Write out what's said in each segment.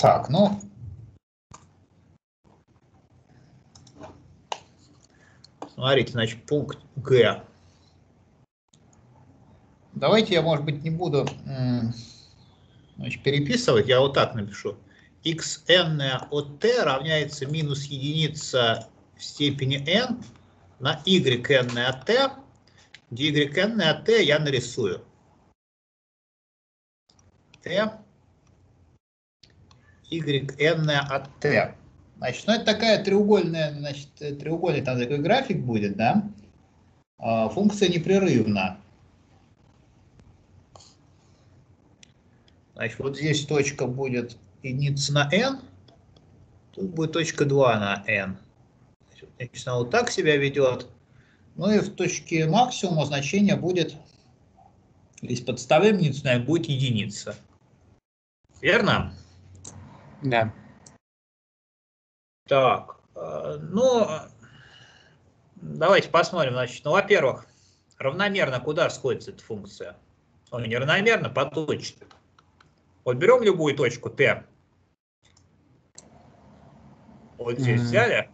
Так, ну... Смотрите, значит, пункт Г. Давайте я, может быть, не буду значит, переписывать, я вот так напишу. xn от t равняется минус единица в степени n на yn от t, где yn от t я нарисую. t yn от t. Значит, ну это такая треугольная, значит, треугольный там такой график будет, да? А, функция непрерывна. Значит, вот здесь точка будет единица на n, тут будет точка 2 на n. Значит, она вот так себя ведет. Ну и в точке максимума значение будет, если подставим единицу, будет единица. Верно? Да. Так, э, ну, давайте посмотрим. Значит, ну, во-первых, равномерно куда сходится эта функция? Ну, не равномерно, поточно. Вот берем любую точку t. Вот здесь mm -hmm. взяли.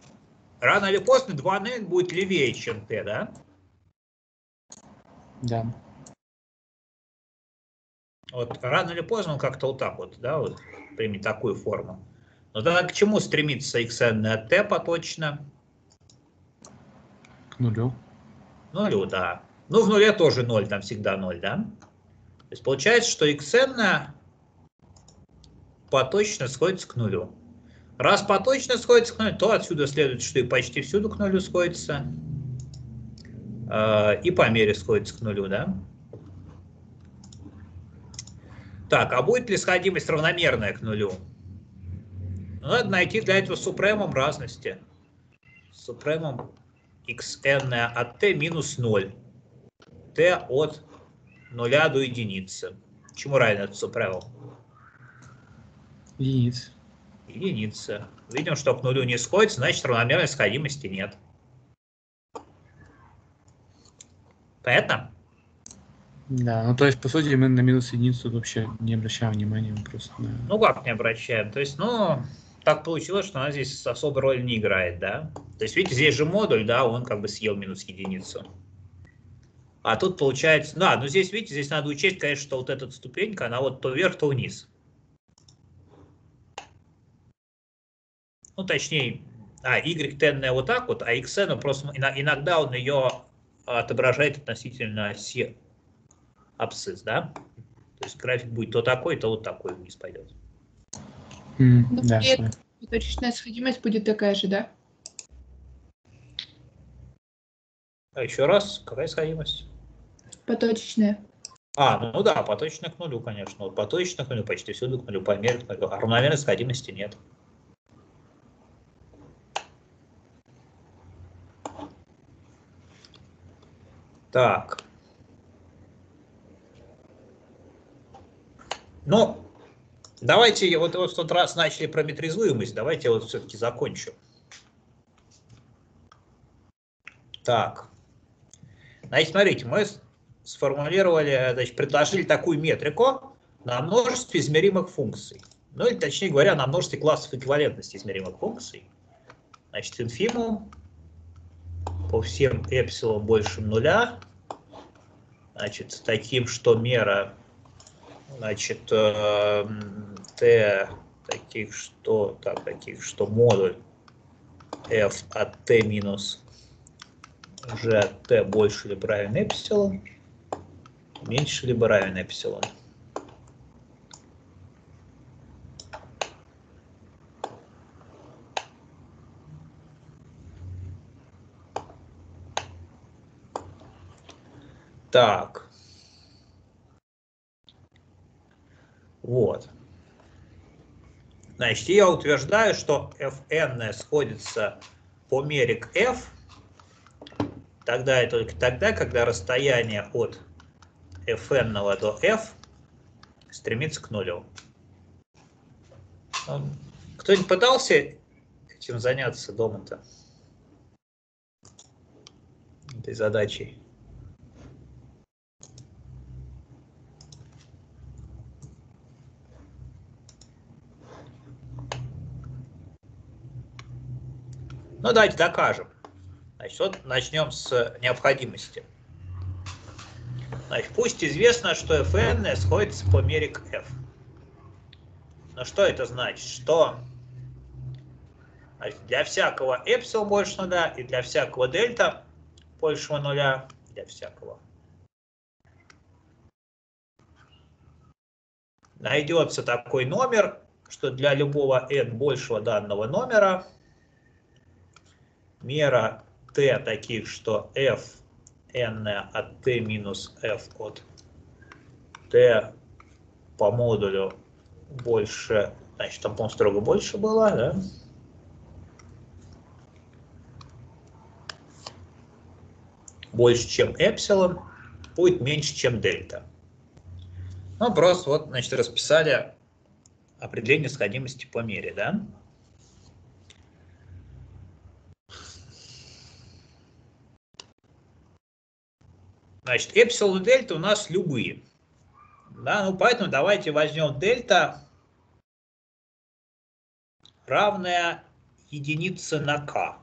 Рано или поздно 2n будет левее, чем t, да? Да. Вот рано или поздно он как-то вот так вот, да, вот примет такую форму. Но тогда к чему стремится xn от t поточно? К нулю. Нулю, да. Ну, в нуле тоже 0, там всегда 0, да? То есть получается, что xn поточно сходится к нулю. Раз поточно сходится к нулю, то отсюда следует, что и почти всюду к нулю сходится. Э, и по мере сходится к нулю, да? Так, а будет ли сходимость равномерная к нулю? Ну, надо найти для этого супремум разности. Супремум xn от t минус 0. t от 0 до единицы. Чему равен этот супремум? Единица. Единица. Видим, что к нулю не сходится, значит равномерной сходимости нет. Понятно? Да, ну то есть, по сути, мы на минус единицу вообще не обращаем внимания, просто на... Ну как не обращаем? То есть, ну, так получилось, что она здесь особой роли не играет, да? То есть, видите, здесь же модуль, да, он как бы съел минус единицу. А тут получается, да, но здесь, видите, здесь надо учесть, конечно, что вот эта ступенька, она вот то вверх, то вниз. ну точнее, а, y вот так вот, а xn просто иногда он ее отображает относительно оси абсцисс, да? То есть график будет то такой, то вот такой вниз пойдет. Mm, да, точечная сходимость будет такая же, да? А еще раз, какая сходимость? Поточечная. А, ну да, поточная к нулю, конечно. Вот поточная к нулю, почти всюду к нулю, по мере к нулю. А равномерной сходимости нет. Так. Ну, давайте, вот, вот в тот раз начали про метризуемость, давайте вот все-таки закончу. Так. Значит, смотрите, мы сформулировали, значит, предложили такую метрику на множестве измеримых функций. Ну, или, точнее говоря, на множестве классов эквивалентности измеримых функций. Значит, инфимум по всем эпсилон больше нуля значит, таким, что мера, значит, t таких, что, так, таких, что модуль f от t минус g от t больше либо равен эпсилон, меньше либо равен эпсилон. Так. Вот. Значит, я утверждаю, что fn сходится по мере к f, тогда и только тогда, когда расстояние от fn до f стремится к нулю. Кто-нибудь пытался этим заняться дома-то? Этой задачей? Ну, давайте докажем. Значит, вот начнем с необходимости. Значит, пусть известно, что fn сходится по мере к f. Но что это значит? Что значит, для всякого эпсилон больше нуля и для всякого дельта большего нуля, для всякого найдется такой номер, что для любого n большего данного номера мера t таких, что f n от t минус f от t по модулю больше, значит, там, по строго больше было, да? Больше, чем эпсилон, будет меньше, чем дельта. Ну, просто вот, значит, расписали определение сходимости по мере, да? Значит, эпсилон и дельта у нас любые. Да, ну поэтому давайте возьмем дельта равная единице на k.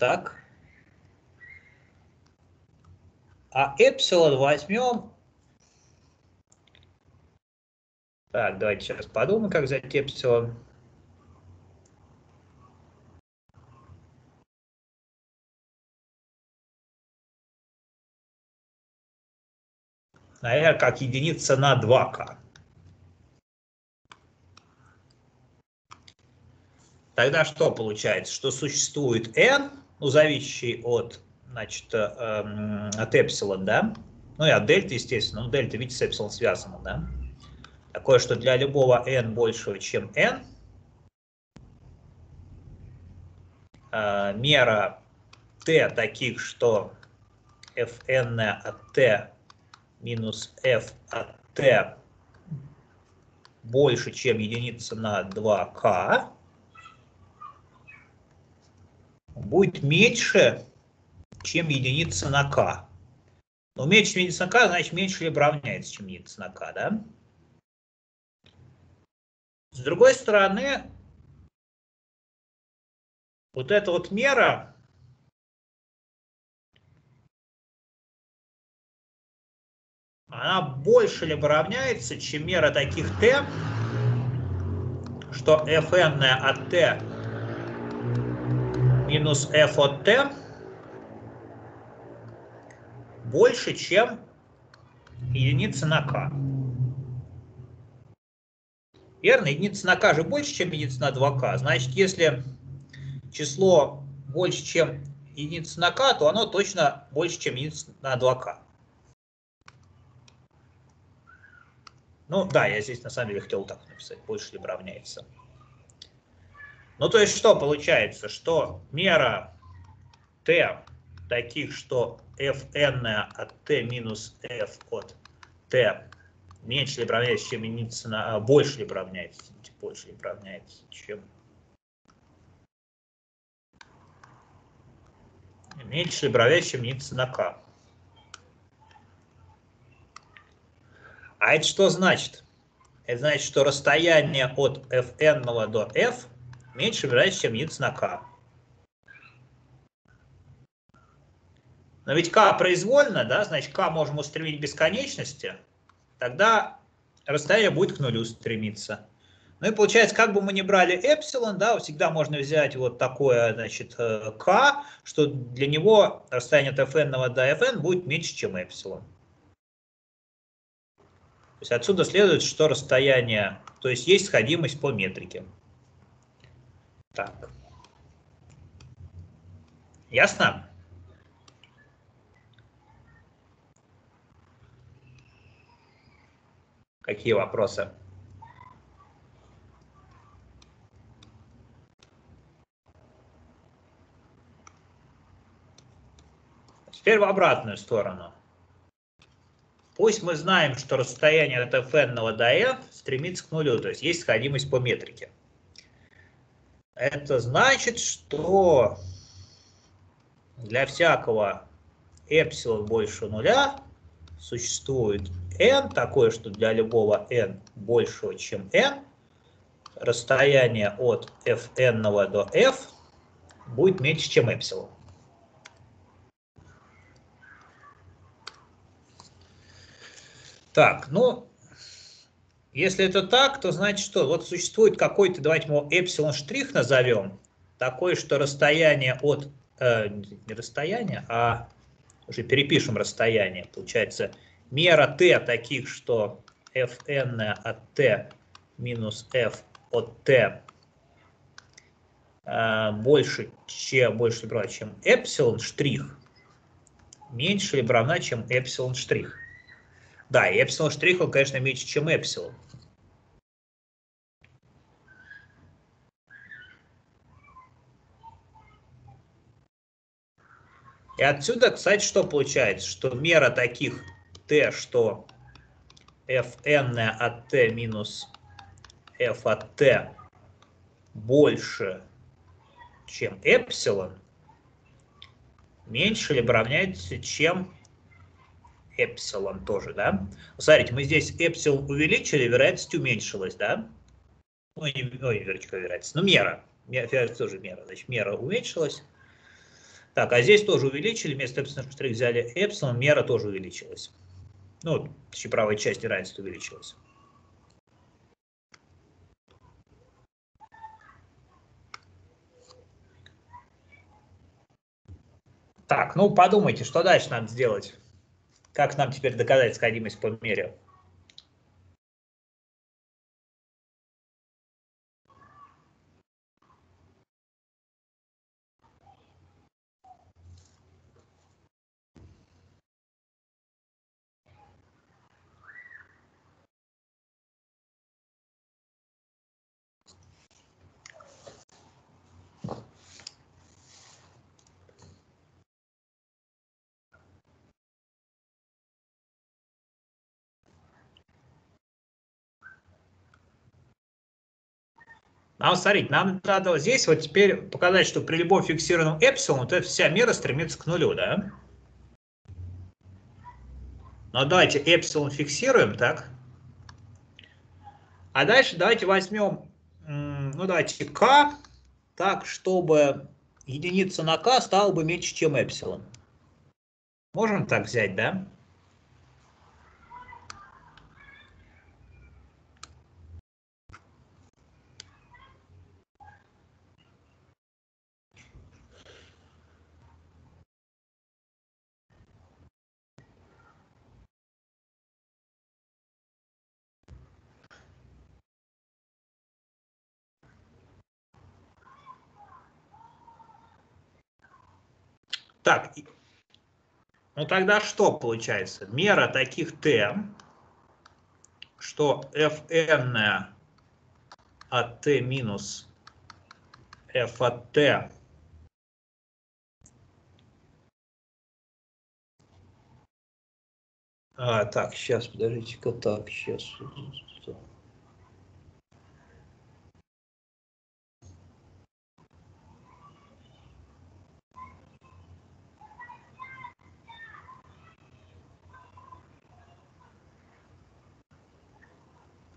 Так. А эпсилон возьмем... Так, давайте сейчас подумаем, как взять эпсилон. Наверное, как единица на 2к. Тогда что получается? Что существует n, ну, зависящий от значит, эм, от эпсилон, да, ну и от дельты, естественно, ну дельта, видите, с эпсилон связано, да, такое, что для любого n большего, чем n, э, мера t таких, что fn от t минус f от t больше, чем единица на 2k, будет меньше, чем единица на k. Но меньше, чем единица на k, значит меньше либо равняется, чем единица на k, да? С другой стороны, вот эта вот мера, она больше либо равняется, чем мера таких t, что fn от t минус f от t больше, чем единица на k. Верно? Единица на k же больше, чем единица на 2k. Значит, если число больше, чем единица на k, то оно точно больше, чем единица на 2k. Ну да, я здесь на самом деле хотел так написать, больше либо равняется. Ну то есть что получается, что мера t таких, что fn от t минус f от t меньше либо равняется, чем единица на... А, больше либо равняется, больше либо равняется, чем... Меньше либо равняется, чем единица на k. А это что значит? Это значит, что расстояние от fn до f меньше равняется, чем единица на k. Но ведь k произвольно, да, значит k можем устремить к бесконечности, тогда расстояние будет к нулю стремиться. Ну и получается, как бы мы ни брали эпсилон, да, всегда можно взять вот такое, значит, k, э, что для него расстояние от fn до fn будет меньше, чем эпсилон. То есть отсюда следует, что расстояние, то есть есть сходимость по метрике. Так. Ясно? Какие вопросы? Теперь в обратную сторону. Пусть мы знаем, что расстояние от fn до n стремится к нулю, то есть есть сходимость по метрике. Это значит, что для всякого эпсилон больше нуля существует n, такое, что для любого n большего, чем n, расстояние от fn до f будет меньше, чем эпсилон. Так, ну, если это так, то значит что? Вот существует какой-то, давайте мы его эпсилон штрих назовем, такое, что расстояние от, э, не расстояние, а уже перепишем расстояние, получается, мера t таких, что fn от t минус f от t э, больше, чем, больше либо равна, чем эпсилон штрих, меньше либо равна, чем эпсилон штрих. Да, и эпсилон штрих, он, конечно, меньше, чем эпсилон. И отсюда, кстати, что получается? Что мера таких t, что fn от t минус f от t больше, чем эпсилон, меньше либо равняется, чем эпсилон тоже, да? Смотрите, мы здесь эпсилон увеличили, вероятность уменьшилась, да? Ну, не, ну, не вероятность, но мера. Вероятность тоже мера. Значит, мера уменьшилась. Так, а здесь тоже увеличили, вместо эпсилон штрих взяли эпсилон, мера тоже увеличилась. Ну, в правой части равенства увеличилась. Так, ну подумайте, что дальше надо сделать? Как нам теперь доказать сходимость по мере? Нам, смотрите, нам надо здесь вот теперь показать, что при любом фиксированном эпсилоне вот эта вся мера стремится к нулю, да? Ну, давайте эпсилон фиксируем, так? А дальше давайте возьмем, ну, давайте k, так, чтобы единица на k стала бы меньше, чем эпсилон. Можем так взять, да? Так, ну тогда что получается? Мера таких t, что fn от t минус f от t А, так, сейчас, подождите-ка, так, сейчас.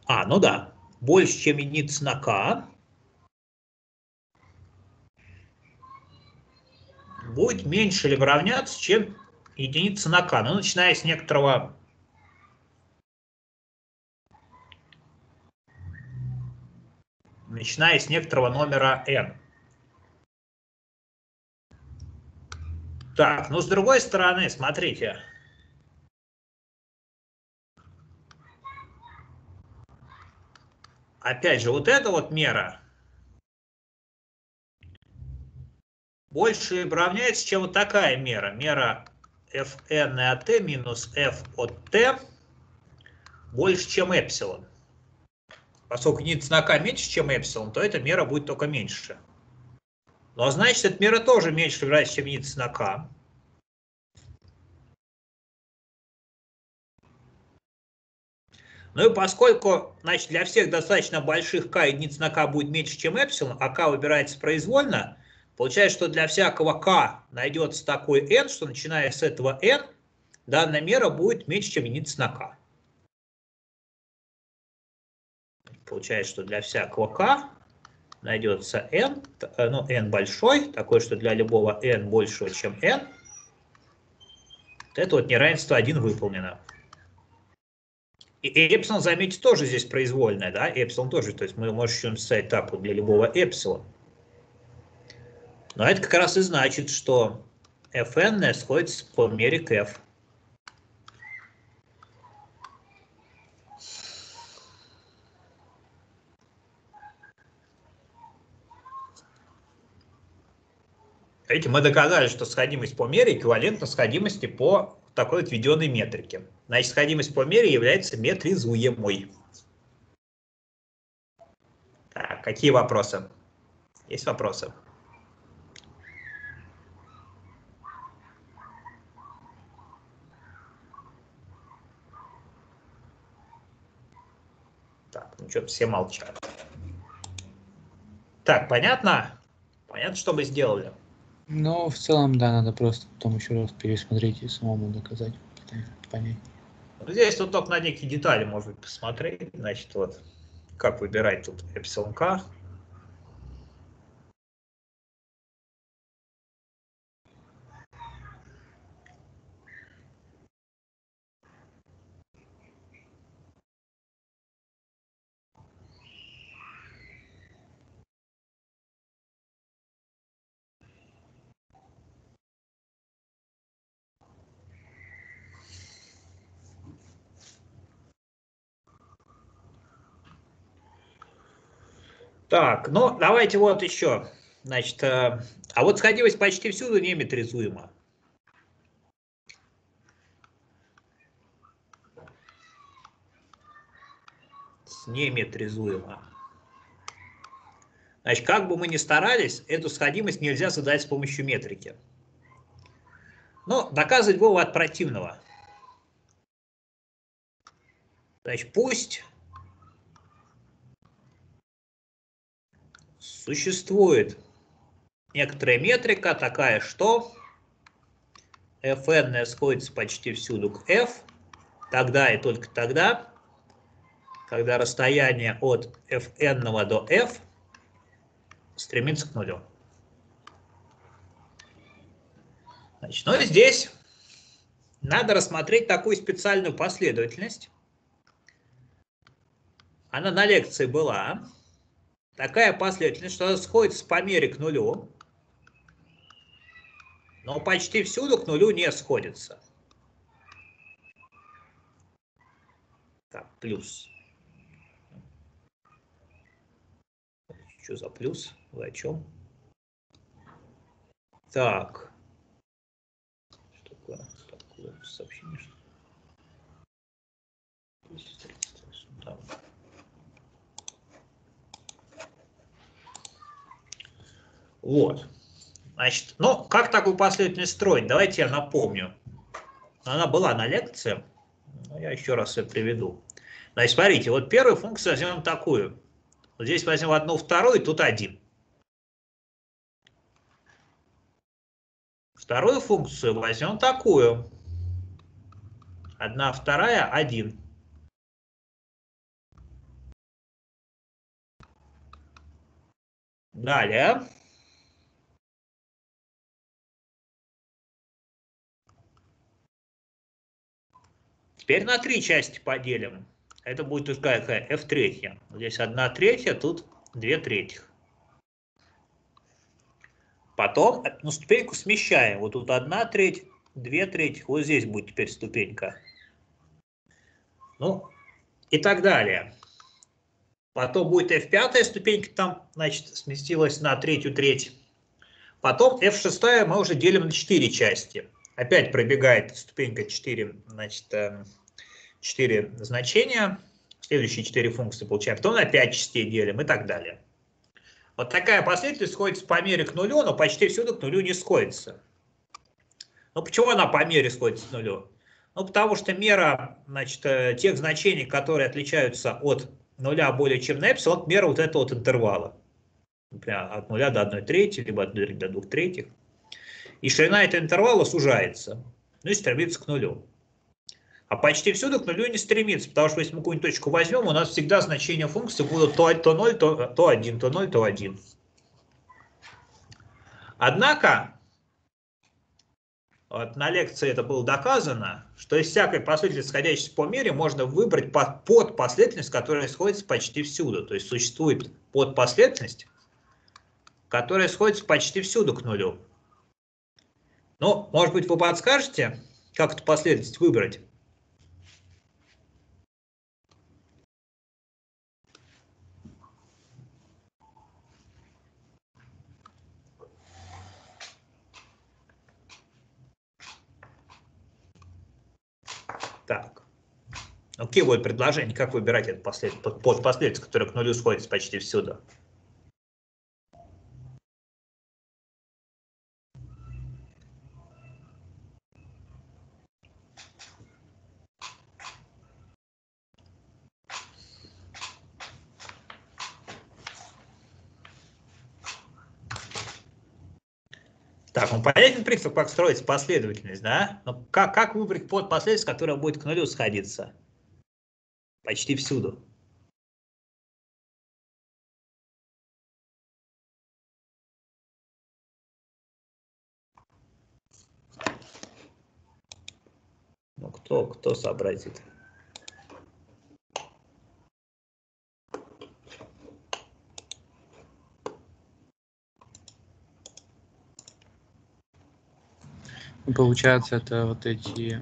А, ну да, больше, чем единица на k, будет меньше либо равняться, чем единица на k. Ну, начиная с некоторого начиная с некоторого номера n. Так, ну с другой стороны, смотрите, опять же, вот эта вот мера больше равняется, чем вот такая мера. Мера fn от t минус f от t больше, чем эпсилон. Поскольку единица на k меньше, чем эпсилон, то эта мера будет только меньше. Но значит, эта мера тоже меньше чем единица на Ну и поскольку значит, для всех достаточно больших k единиц на k будет меньше, чем эпсилон, а k выбирается произвольно, получается, что для всякого k найдется такой n, что начиная с этого n, данная мера будет меньше, чем единица на k. получается, что для всякого k найдется n, э, ну, n большой, такой, что для любого n большего, чем n, вот это вот неравенство 1 выполнено. И эпсилон, заметьте, тоже здесь произвольное, да, эпсилон тоже, то есть мы можем так вот для любого эпсилон. Но это как раз и значит, что fn сходится по мере к f. Видите, мы доказали, что сходимость по мере эквивалентна сходимости по такой вот введенной метрике. Значит, сходимость по мере является метризуемой. Так, какие вопросы? Есть вопросы? Так, ну что, все молчат. Так, понятно? Понятно, что мы сделали? Ну, в целом, да, надо просто потом еще раз пересмотреть и самому доказать, понять. Здесь тут только на некие детали можно посмотреть. Значит, вот как выбирать тут K. Так, ну давайте вот еще. Значит, э, а вот сходимость почти всюду не метризуема. Неметризуема. Значит, как бы мы ни старались, эту сходимость нельзя задать с помощью метрики. Но доказывать Вова от противного. Значит, пусть существует некоторая метрика, такая, что fn сходится почти всюду к f, тогда и только тогда, когда расстояние от fn до f стремится к нулю. Значит, ну и здесь надо рассмотреть такую специальную последовательность. Она на лекции была такая последовательность, что сходится по мере к нулю, но почти всюду к нулю не сходится. Так, плюс. Что за плюс? Вы о чем? Так. Что такое? Такое сообщение. Что... Вот. Значит, ну, как такую последовательность строить? Давайте я напомню. Она была на лекции, я еще раз ее приведу. Значит, смотрите, вот первую функцию возьмем такую. Вот здесь возьмем одну вторую, тут один. Вторую функцию возьмем такую. Одна, вторая, один. Далее. Теперь на три части поделим. Это будет какая f третья. Здесь одна третья, тут две третьих. Потом ну, ступеньку смещаем. Вот тут одна треть, две трети. Вот здесь будет теперь ступенька. Ну, и так далее. Потом будет f5 ступенька, там, значит, сместилась на третью треть. Потом f6 мы уже делим на 4 части опять пробегает ступенька 4, значит, 4 эм, значения, следующие 4 функции получаем, потом на 5 частей делим и так далее. Вот такая последовательность сходится по мере к нулю, но почти всюду к нулю не сходится. Ну почему она по мере сходится к нулю? Ну потому что мера значит, э, тех значений, которые отличаются от нуля более чем на эпсилон, мера вот этого вот интервала. Например, от нуля до 1 трети, либо от 0 до 2 третьих и ширина этого интервала сужается, ну и стремится к нулю. А почти всюду к нулю не стремится, потому что если мы какую-нибудь точку возьмем, у нас всегда значения функции будут то, то 0, то, то 1, то 0, то 1. Однако, вот на лекции это было доказано, что из всякой последовательности, сходящейся по мере, можно выбрать под, под последовательность, которая сходится почти всюду. То есть существует подпоследовательность, которая сходится почти всюду к нулю. Ну, может быть, вы подскажете, как эту последовательность выбрать? Так. Ну, какие будут предложения, как выбирать этот послед... подпоследовательность, который к нулю сходится почти всюду? Ну понятен принцип, как строить последовательность, да? Но как, как выбрать последовательность, которая будет к нулю сходиться? Почти всюду. Ну, кто, кто сообразит? Получается, это вот эти,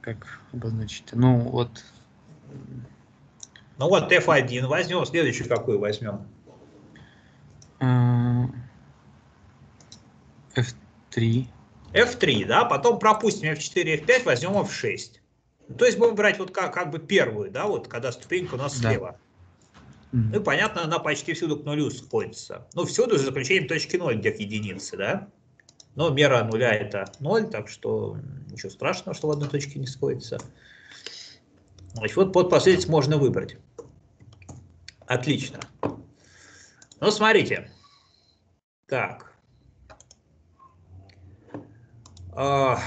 как обозначить, ну вот. Ну вот F1 возьмем, следующий какой возьмем? F3. F3, да, потом пропустим F4, F5, возьмем F6. То есть будем брать вот как, как бы первую, да, вот когда ступенька у нас да. слева. Ну и понятно, она почти всюду к нулю сходится. Ну, всюду за исключением точки 0, где к единице, да. Но мера нуля это 0, так что ничего страшного, что в одной точке не сходится. Значит, вот под последовательность можно выбрать. Отлично. Ну, смотрите. Так. А,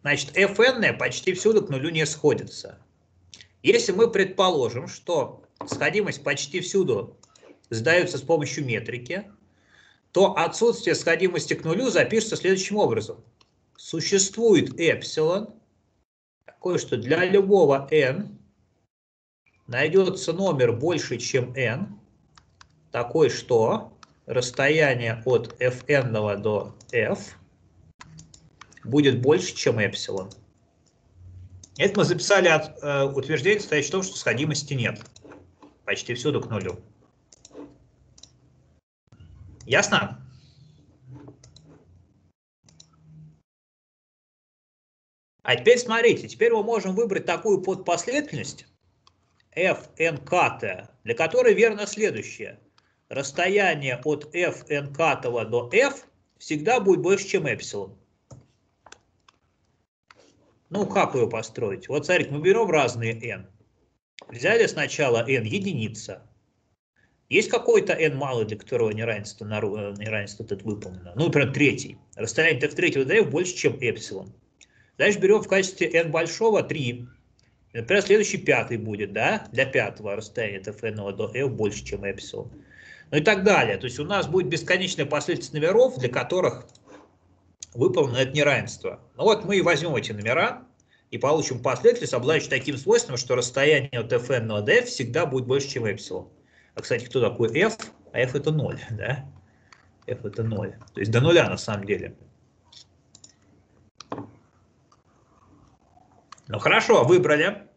значит, fn почти всюду к нулю не сходится. Если мы предположим, что сходимость почти всюду сдается с помощью метрики, то отсутствие сходимости к нулю запишется следующим образом. Существует эпсилон, такое, что для любого n найдется номер больше, чем n, такой, что расстояние от fn до f будет больше, чем эпсилон. Это мы записали от э, утверждения, стоящее в том, что сходимости нет. Почти всюду к нулю. Ясно? А теперь смотрите, теперь мы можем выбрать такую подпоследовательность fnk, для которой верно следующее. Расстояние от fnk до f всегда будет больше, чем эпсилон. Ну, как ее построить? Вот, смотрите, мы берем разные n. Взяли сначала n единица, есть какой-то n малый, для которого неравенство, неравенство тут выполнено? Ну, например, третий. Расстояние f3 до f больше, чем эпсилон. Дальше берем в качестве n большого 3. например, следующий пятый будет, да, для пятого расстояния от fn до f больше, чем эпсилон. Ну и так далее. То есть у нас будет бесконечная последовательность номеров, для которых выполнено это неравенство. Ну вот мы и возьмем эти номера и получим последовательность, обладающую таким свойством, что расстояние от fn до f всегда будет больше, чем эпсилон. А, кстати, кто такой f? А f это 0, да? f это 0. То есть до нуля на самом деле. Ну хорошо, выбрали.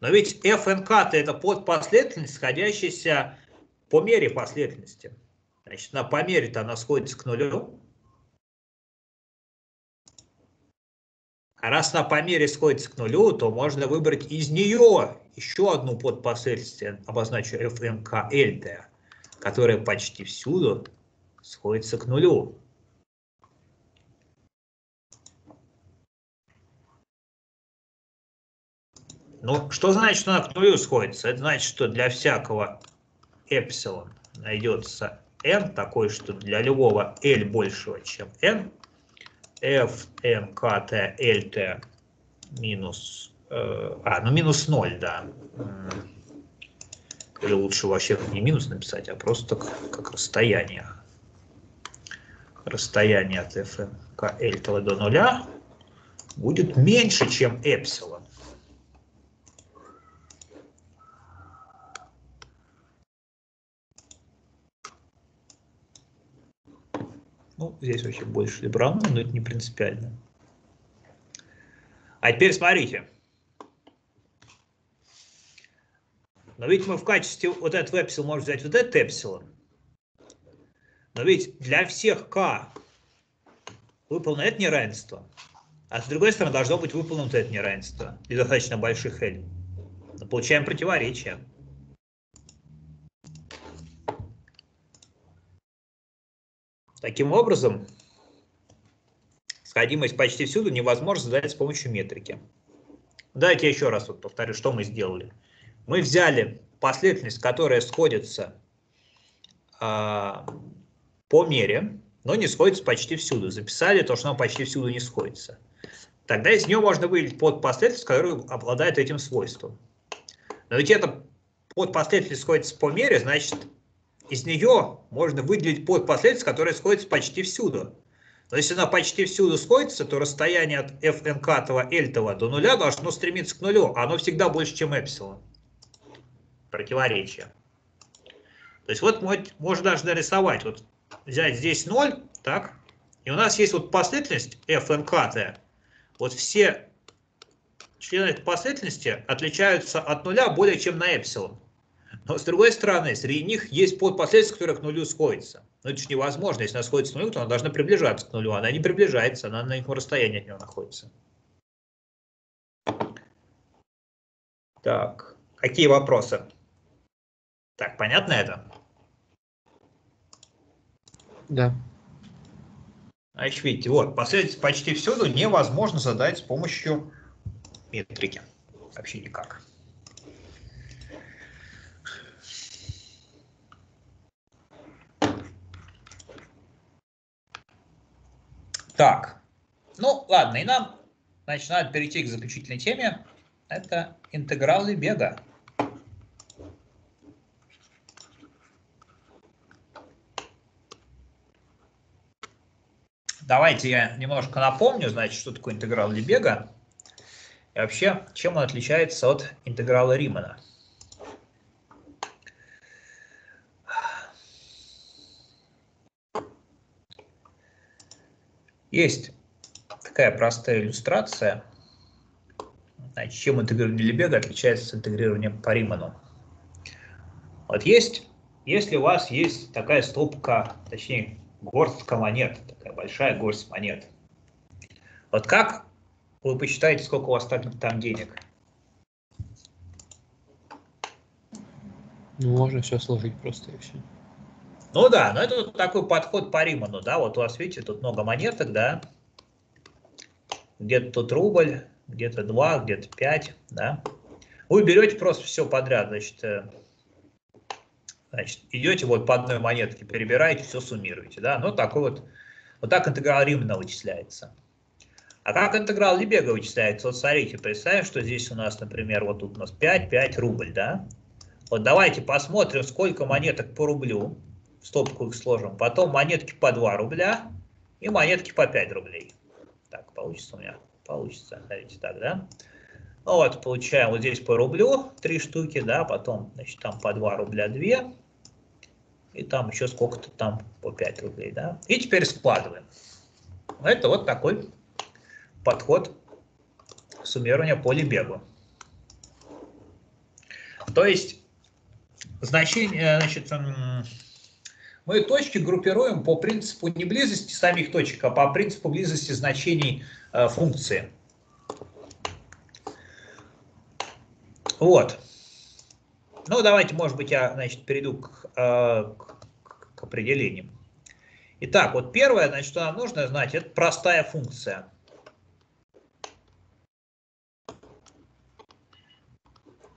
Но ведь fnk это подпоследовательность, сходящаяся по мере последовательности. Значит, на по мере-то она сходится к нулю. А раз она по мере сходится к нулю, то можно выбрать из нее еще одну подпоследствие, обозначу FMKLT, которая почти всюду сходится к нулю. Ну, что значит, что она к нулю сходится? Это значит, что для всякого эпсилон найдется n, такой, что для любого L большего, чем n, f t минус, э, а, ну минус 0, да. Или лучше вообще не минус написать, а просто как, как расстояние. Расстояние от f до нуля будет меньше, чем эпсилон. Ну, здесь вообще больше либо равно, но это не принципиально. А теперь смотрите. Но ведь мы в качестве вот этого эпсилон можем взять вот этот эпсилон. Но ведь для всех k выполнено это неравенство. А с другой стороны должно быть выполнено это неравенство для достаточно больших L. Получаем противоречие. Таким образом, сходимость почти всюду невозможно задать с помощью метрики. Давайте еще раз вот повторю, что мы сделали. Мы взяли последовательность, которая сходится э, по мере, но не сходится почти всюду. Записали то, что она почти всюду не сходится. Тогда из нее можно выделить подпоследовательность, которая обладает этим свойством. Но ведь это подпоследовательность сходится по мере, значит, из нее можно выделить подпоследовательность, которая сходится почти всюду. Но если она почти всюду сходится, то расстояние от fnk L до нуля должно стремиться к нулю, а оно всегда больше, чем эпсилон. Противоречие. То есть вот можно даже нарисовать, вот взять здесь 0, так, и у нас есть вот последовательность fnk. Вот все члены этой последовательности отличаются от нуля более чем на эпсилон. Но с другой стороны, среди них есть подпоследствия, которые к нулю сходятся. Но это же невозможно. Если она сходится к нулю, то она должна приближаться к нулю. Она не приближается, она на неком расстоянии от него находится. Так, какие вопросы? Так, понятно это? Да. Значит, видите, вот, последовательность почти всюду невозможно задать с помощью метрики. Вообще никак. Так, ну ладно, и нам, значит, надо перейти к заключительной теме. Это интегралы бега. Давайте я немножко напомню, значит, что такое интеграл Лебега и вообще, чем он отличается от интеграла Римана. Есть такая простая иллюстрация. Значит, чем интегрирование Лебега отличается от интегрирования по Риману. Вот есть, если у вас есть такая стопка, точнее, горстка монет, такая большая горсть монет. Вот как вы посчитаете, сколько у вас там, там денег? Ну, можно все сложить просто и все. Ну да, но это вот такой подход по Риману, да, вот у вас, видите, тут много монеток, да, где-то тут рубль, где-то два, где-то пять, да. Вы берете просто все подряд, значит, э, значит, идете вот по одной монетке, перебираете, все суммируете, да, ну такой вот, вот так интеграл Римана вычисляется. А как интеграл Лебега вычисляется? Вот смотрите, представим, что здесь у нас, например, вот тут у нас 5, 5 рубль, да. Вот давайте посмотрим, сколько монеток по рублю в стопку их сложим. Потом монетки по 2 рубля и монетки по 5 рублей. Так, получится у меня? Получится, смотрите, так, да? Ну вот, получаем вот здесь по рублю 3 штуки, да, потом, значит, там по 2 рубля 2, и там еще сколько-то там по 5 рублей, да. И теперь складываем. Это вот такой подход суммирования по Лебегу. То есть, значение, значит, мы точки группируем по принципу не близости самих точек, а по принципу близости значений э, функции. Вот. Ну, давайте, может быть, я, значит, перейду к, э, к, к определениям. Итак, вот первое, значит, что нам нужно знать, это простая функция.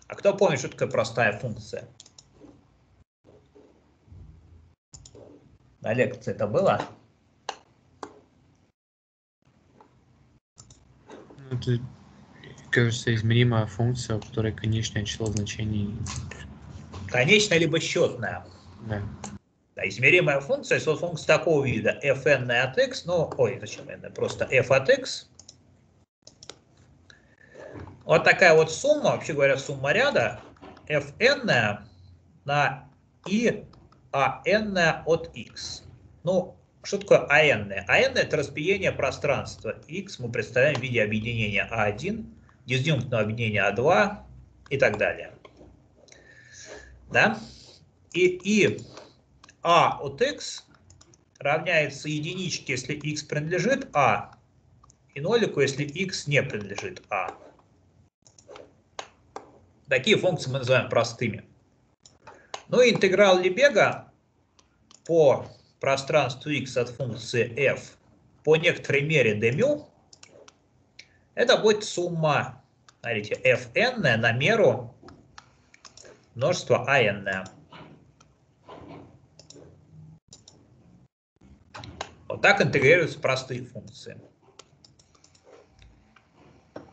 А кто помнит, что такое простая функция? На лекции это было? Это, кажется, измеримая функция, у которой конечное число значений. Конечная либо счетная. Да. Да, измеримая функция, если функция такого вида fn от x, ну, ой, зачем n, просто f от x. Вот такая вот сумма, вообще говоря, сумма ряда fn на i а n от x. Ну, что такое AN? AN это разбиение пространства. X мы представляем в виде объединения А1, дисъюнктного объединения А2 и так далее. Да? И, и А от X равняется единичке, если X принадлежит А, и нолику, если X не принадлежит А. Такие функции мы называем простыми. Ну интеграл Лебега по пространству x от функции f по некоторой мере dμ, это будет сумма, смотрите, fn на меру множества an. Вот так интегрируются простые функции.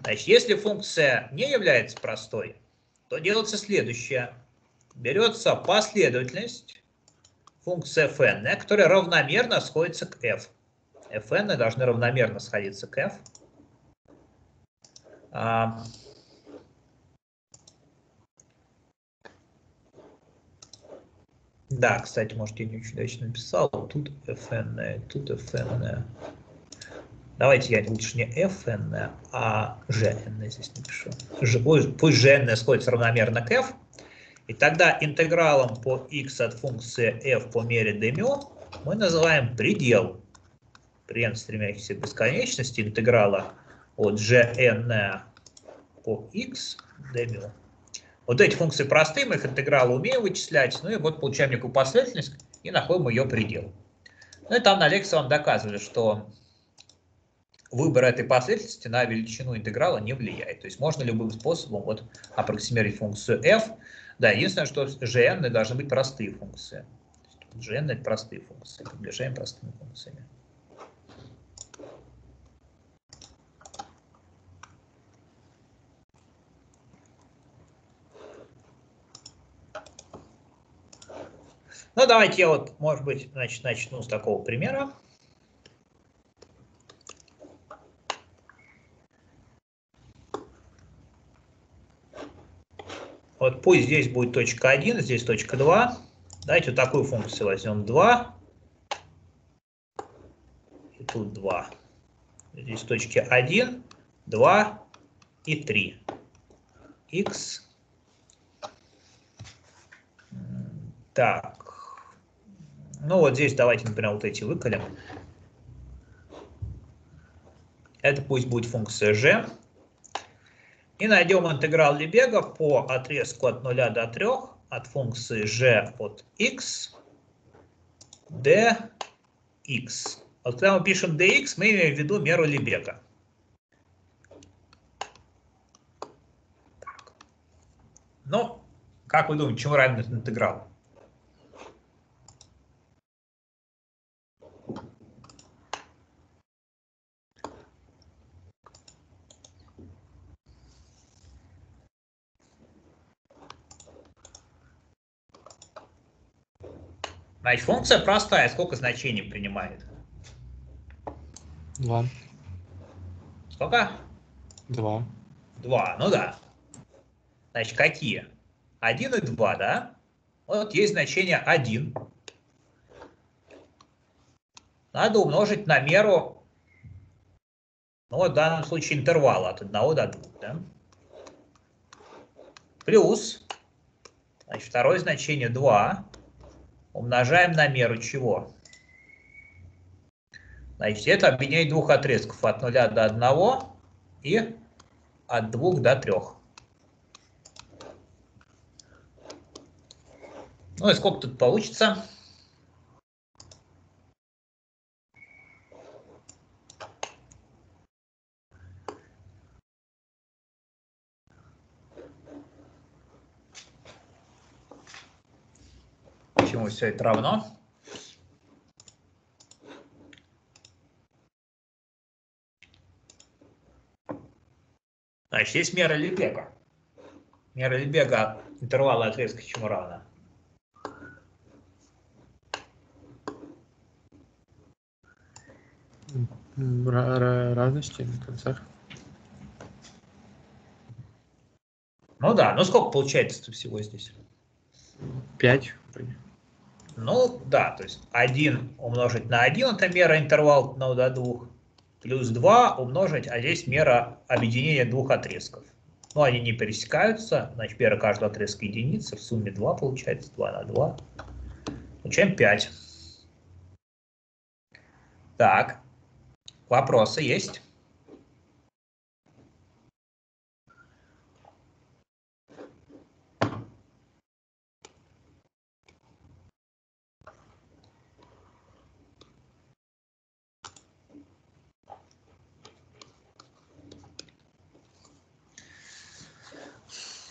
Значит, если функция не является простой, то делается следующее. Берется последовательность функция fn, которая равномерно сходится к f. fn должны равномерно сходиться к f. А, да, кстати, может, я не удачно написал. Тут fn, тут fn. Давайте я лучше не fn, а gn здесь напишу. Пусть gn сходится равномерно к f. И тогда интегралом по x от функции f по мере dμ мы называем предел при n стремящейся к бесконечности интеграла от gn по x dμ. Вот эти функции простые, мы их интегралы умеем вычислять, ну и вот получаем некую последовательность и находим ее предел. Ну и там на лекции вам доказывали, что выбор этой последовательности на величину интеграла не влияет. То есть можно любым способом вот аппроксимировать функцию f да, единственное, что gn должны быть простые функции. gn это простые функции, приближаем простыми функциями. Ну, давайте я вот, может быть, значит, начну с такого примера. Вот пусть здесь будет точка 1, здесь точка 2. Давайте вот такую функцию возьмем 2. И тут 2. Здесь точки 1, 2 и 3. x. Так. Ну вот здесь давайте, например, вот эти выколем. Это пусть будет функция g. И найдем интеграл Лебега по отрезку от 0 до 3 от функции g от x dx. Вот когда мы пишем dx, мы имеем в виду меру Лебега. Ну, как вы думаете, чему равен этот интеграл? Значит, функция простая. Сколько значений принимает? Два. Сколько? Два. Два, ну да. Значит, какие? Один и два, да? Вот есть значение один. Надо умножить на меру, ну, в данном случае интервала от 1 до 2, да? Плюс, значит, второе значение 2 умножаем на меру чего? Значит, это объединение двух отрезков от 0 до 1 и от 2 до 3. Ну и сколько тут получится? почему все это равно. Значит, есть мера Лебега. Мера Лебега интервала отрезка чему равна? разности на концах. Ну да, ну сколько получается всего здесь? 5 Ну да, то есть 1 умножить на 1 это мера интервал ну, до 2, плюс 2 умножить, а здесь мера объединения двух отрезков. Ну они не пересекаются, значит мера каждого отрезка единица, в сумме 2 получается, 2 на 2. Получаем 5. Так, вопросы есть?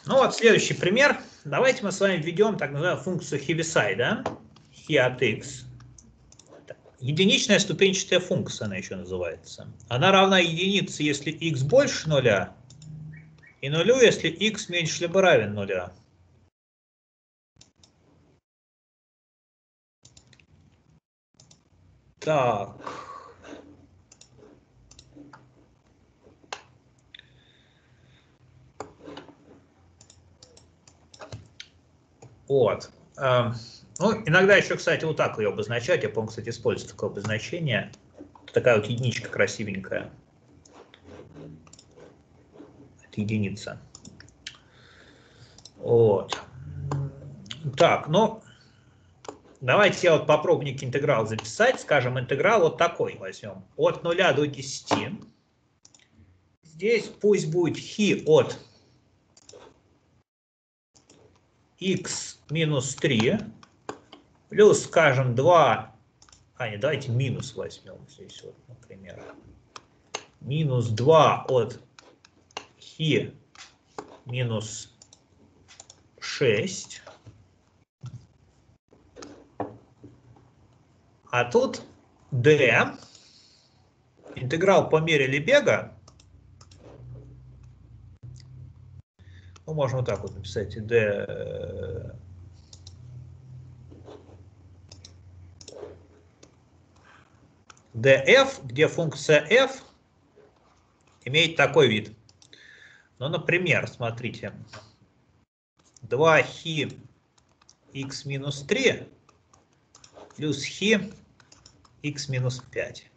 Ну вот следующий пример. Давайте мы с вами введем так называемую функцию Heaviside. He от x. Единичная ступенчатая функция она еще называется. Она равна единице, если x больше нуля, и нулю, если x меньше либо равен нуля. Так. Вот. Эм, ну, иногда еще, кстати, вот так ее обозначать. Я помню, кстати, использовать такое обозначение. Такая вот единичка красивенькая. Это единица. Вот. Так, ну, давайте я вот попробую некий интеграл записать. Скажем, интеграл вот такой возьмем. От 0 до 10. Здесь пусть будет хи от x минус 3 плюс, скажем, 2, а не, давайте минус возьмем здесь, вот, например, минус 2 от хи минус 6. А тут d, интеграл по мере Лебега, Ну, можно вот так вот написать d э, df, где функция f имеет такой вид. Ну, например, смотрите, 2 хи x минус 3 плюс хи x минус 5.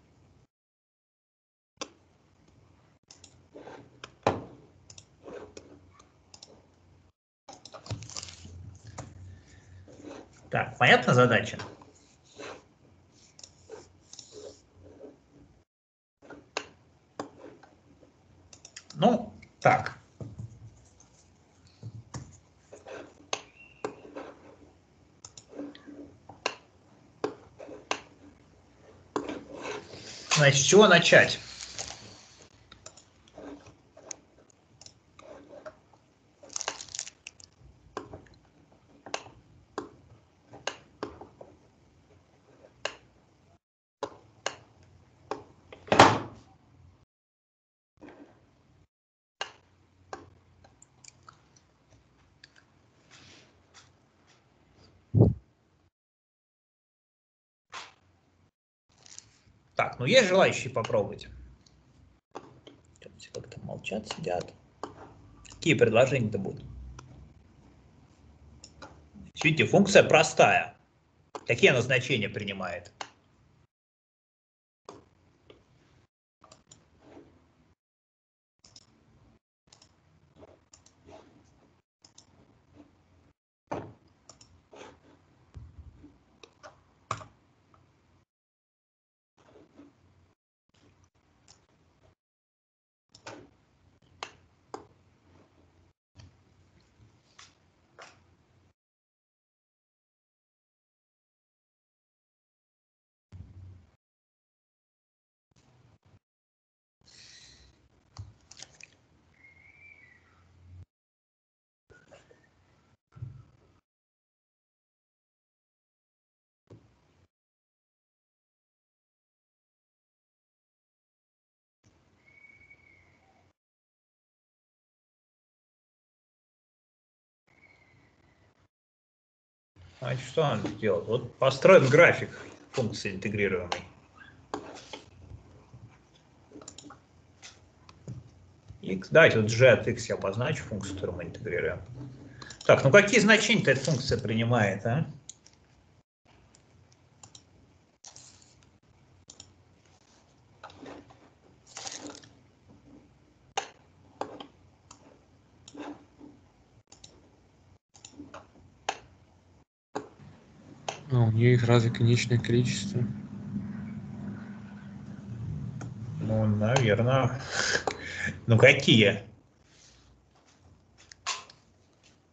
Так, понятна задача? Ну, так. Значит, с чего начать? Так, ну есть желающие попробовать? Все как-то молчат, сидят. Какие предложения-то будут? Видите, функция простая. Какие она значения принимает? Значит, что надо сделать? Вот построим график функции интегрируемой. x, давайте вот g от x я обозначу функцию, которую мы интегрируем. Так, ну какие значения-то эта функция принимает, а? Нее их разве конечное количество? Ну, наверное. Ну, какие?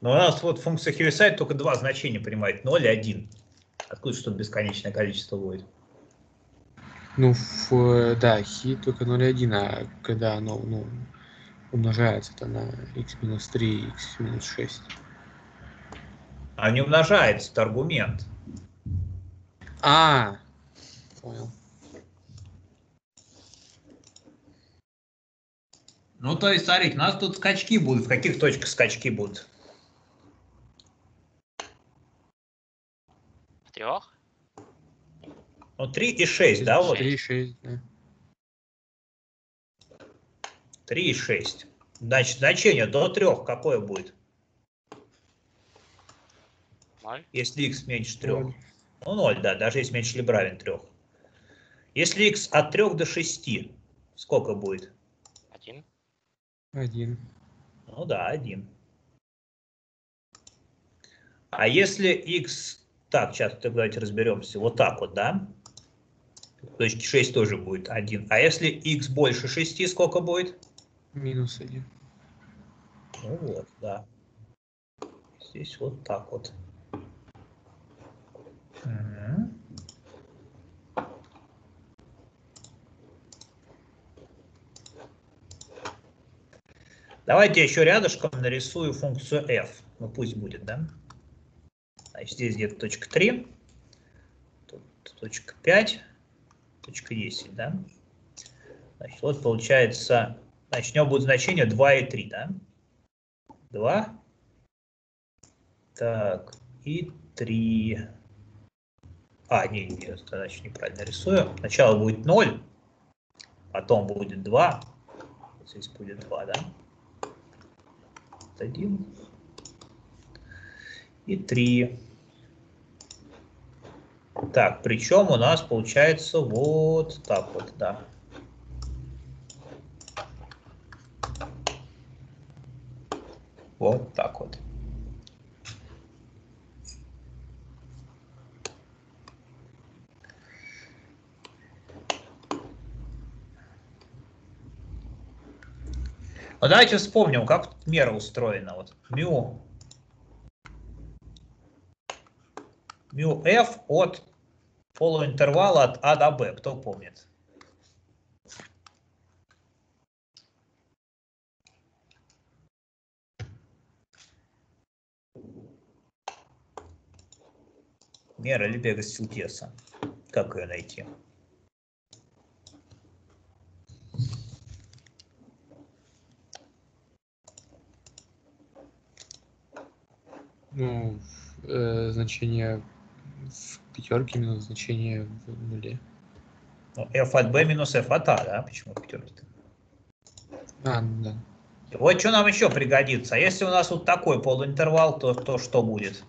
Ну, у нас вот функция Heaviside только два значения принимает, 0 и 1. Откуда что бесконечное количество будет? Ну, в, да, хи только 0 и 1, а когда оно ну, умножается то на x минус 3, x минус 6. А не умножается, это аргумент. А, понял. Ну, то есть, смотрите, у нас тут скачки будут. В каких точках скачки будут? В трех? Ну, 3 и 6, да, вот? 3 и 6, да. 3 и 6. Значит, значение до 3 какое будет? Ноль? Если x меньше 3. Ноль. Ну, 0, да, даже если меньше либо равен 3. Если x от 3 до 6, сколько будет? Один? Один. Ну да, 1. А если x... Так, сейчас давайте разберемся. Вот так вот, да? В точке 6 тоже будет 1. А если x больше 6, сколько будет? Минус один. Ну вот, да. Здесь вот так вот. Давайте еще рядышком нарисую функцию f. Ну пусть будет, да? Значит, здесь где-то точка 3, тут точка 5, точка 10, да? Значит, вот получается, него будет значение 2 и 3, да? 2. Так, и 3. А, не, не, значит, неправильно рисую. Сначала будет 0, потом будет 2. Вот здесь будет 2, да? 1 и 3. Так, причем у нас получается вот так вот, да. Вот так вот. Ну, давайте вспомним, как мера устроена. Вот мю, мю f от полуинтервала от А до Б. Кто помнит? Мера Лебега Стилтеса. Как ее найти? Ну, э, значение в пятерке минус значение в нуле. Ну, f от b минус f от a, да? Почему пятерки? А, ну да. Вот что нам еще пригодится. А Если у нас вот такой полуинтервал, то, то что будет?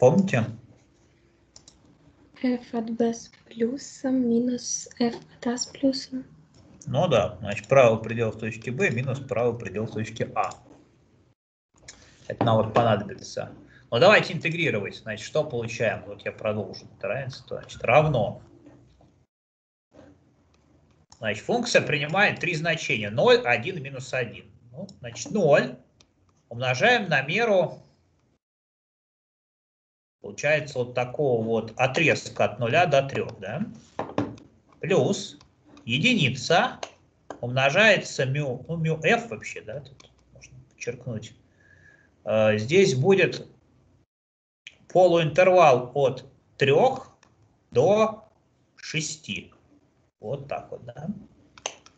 Помните? f от b с плюсом минус f от a с плюсом. Ну да, значит, правый предел в точке B минус правый предел в точке А. Это нам вот понадобится. Ну давайте интегрировать. Значит, что получаем? Вот я продолжу. Это равенство. Значит, равно. Значит, функция принимает три значения. 0, 1 и минус 1. Ну, значит, 0 умножаем на меру, получается, вот такого вот отрезка от 0 до 3, да? Плюс единица умножается мю, ну, мю f вообще, да, тут можно подчеркнуть, э, здесь будет полуинтервал от 3 до 6. Вот так вот, да.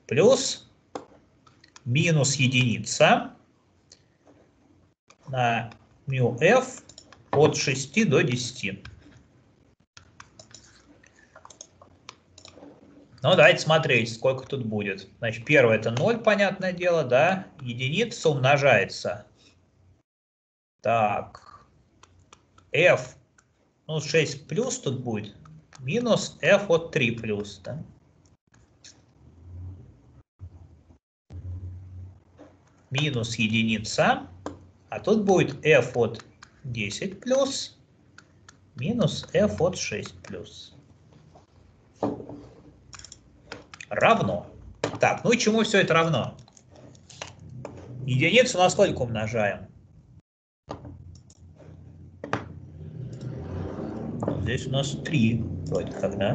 Плюс минус единица на μ f от 6 до 10. Ну, давайте смотреть, сколько тут будет. Значит, первое это 0, понятное дело, да. Единица умножается. Так. f, ну, 6 плюс тут будет. Минус f от 3 плюс, да. Минус единица. А тут будет f от 10 плюс минус f от 6 плюс. Равно. Так, ну и чему все это равно? Единицу на сколько умножаем? Здесь у нас 3, вроде как, да?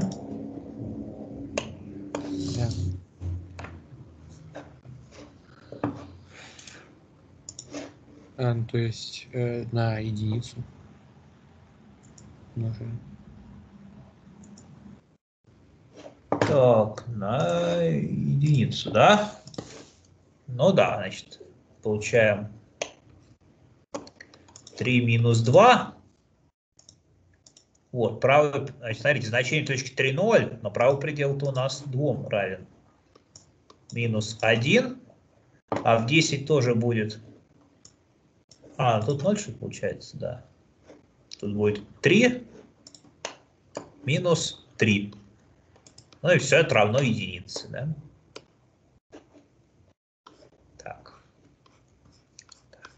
А, ну, то есть э, на единицу умножаем. Так, на единицу, да? Ну да, значит, получаем 3 минус 2. Вот, правый, значит, смотрите, значение точки 3, 0, но правый предел-то у нас 2 равен. Минус 1, а в 10 тоже будет а, тут 0 что получается, да. Тут будет 3 минус 3. Ну и все это равно единице, да? Так. Так,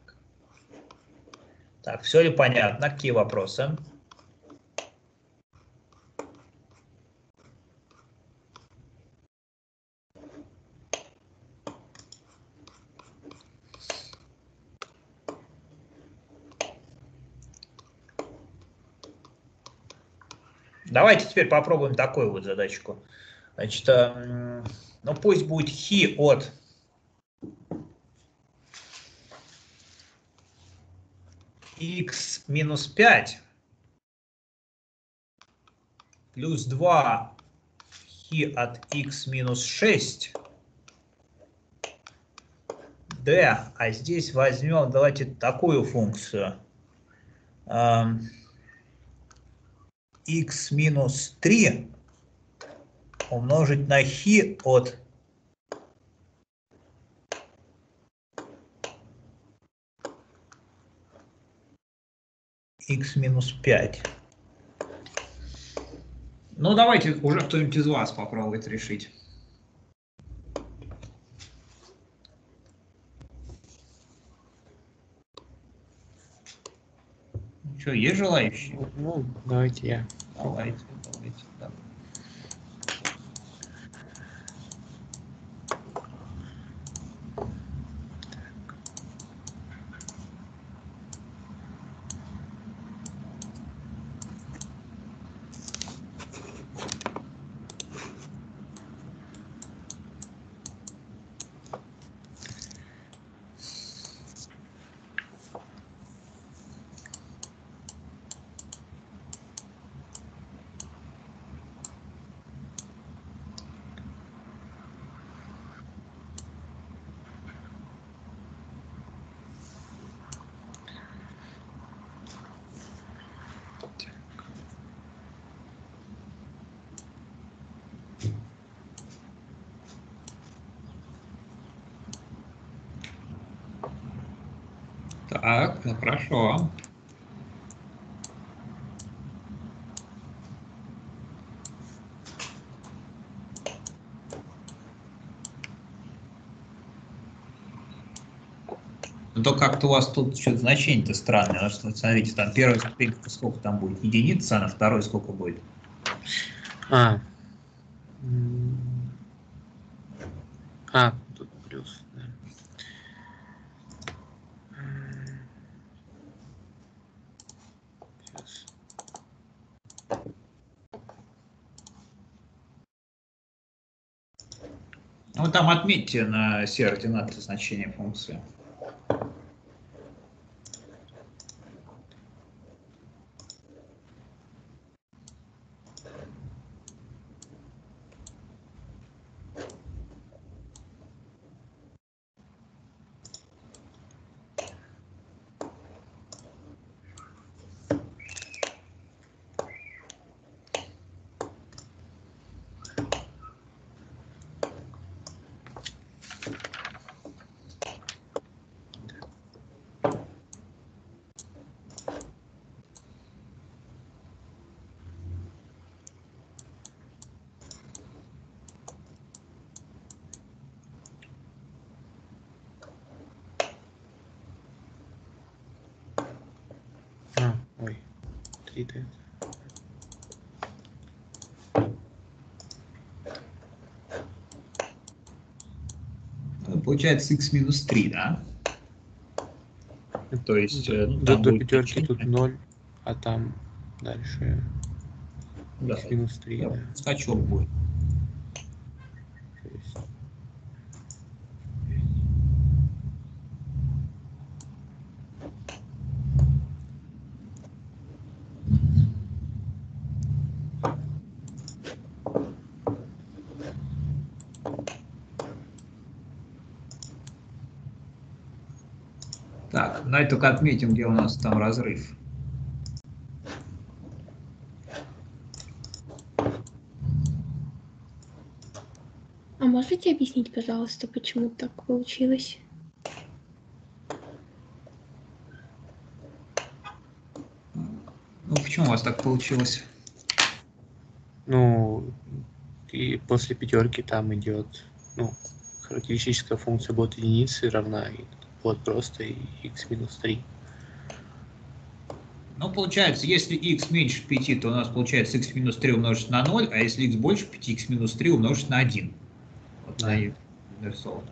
так все ли понятно? Какие вопросы? Давайте теперь попробуем такую вот задачку. Значит, э, ну пусть будет хи от x минус 5 плюс 2 хи от x минус 6 d, а здесь возьмем, давайте такую функцию. X минус 3 умножить на хи от x минус 5. Ну, давайте уже кто-нибудь из вас попробует решить. Что, есть желающие? Ну, давайте я. Давайте, давайте. Да. Так, ну хорошо. Но то как-то у вас тут что-то значение-то странное. Потому что, смотрите, там первая ступенька сколько там будет? Единица, а на второй сколько будет? А. М. А, тут плюс, да. М. Щас. Ну, там отметьте на все ординаты значения функции. Слитает. Ну, Получается x минус 3, да? То есть... э, ну, До, пятерки причина. тут 0, а там дальше Да, x минус 3, да, да. скачок будет. То есть Так, давайте только отметим, где у нас там разрыв. А можете объяснить, пожалуйста, почему так получилось? Ну, почему у вас так получилось? Ну, и после пятерки там идет, ну, характеристическая функция будет единицы равна и вот просто x минус 3. Ну, получается, если x меньше 5, то у нас получается x минус 3 умножить на 0, а если x больше 5, x минус 3 умножить на 1. Вот Да. на нарисовано.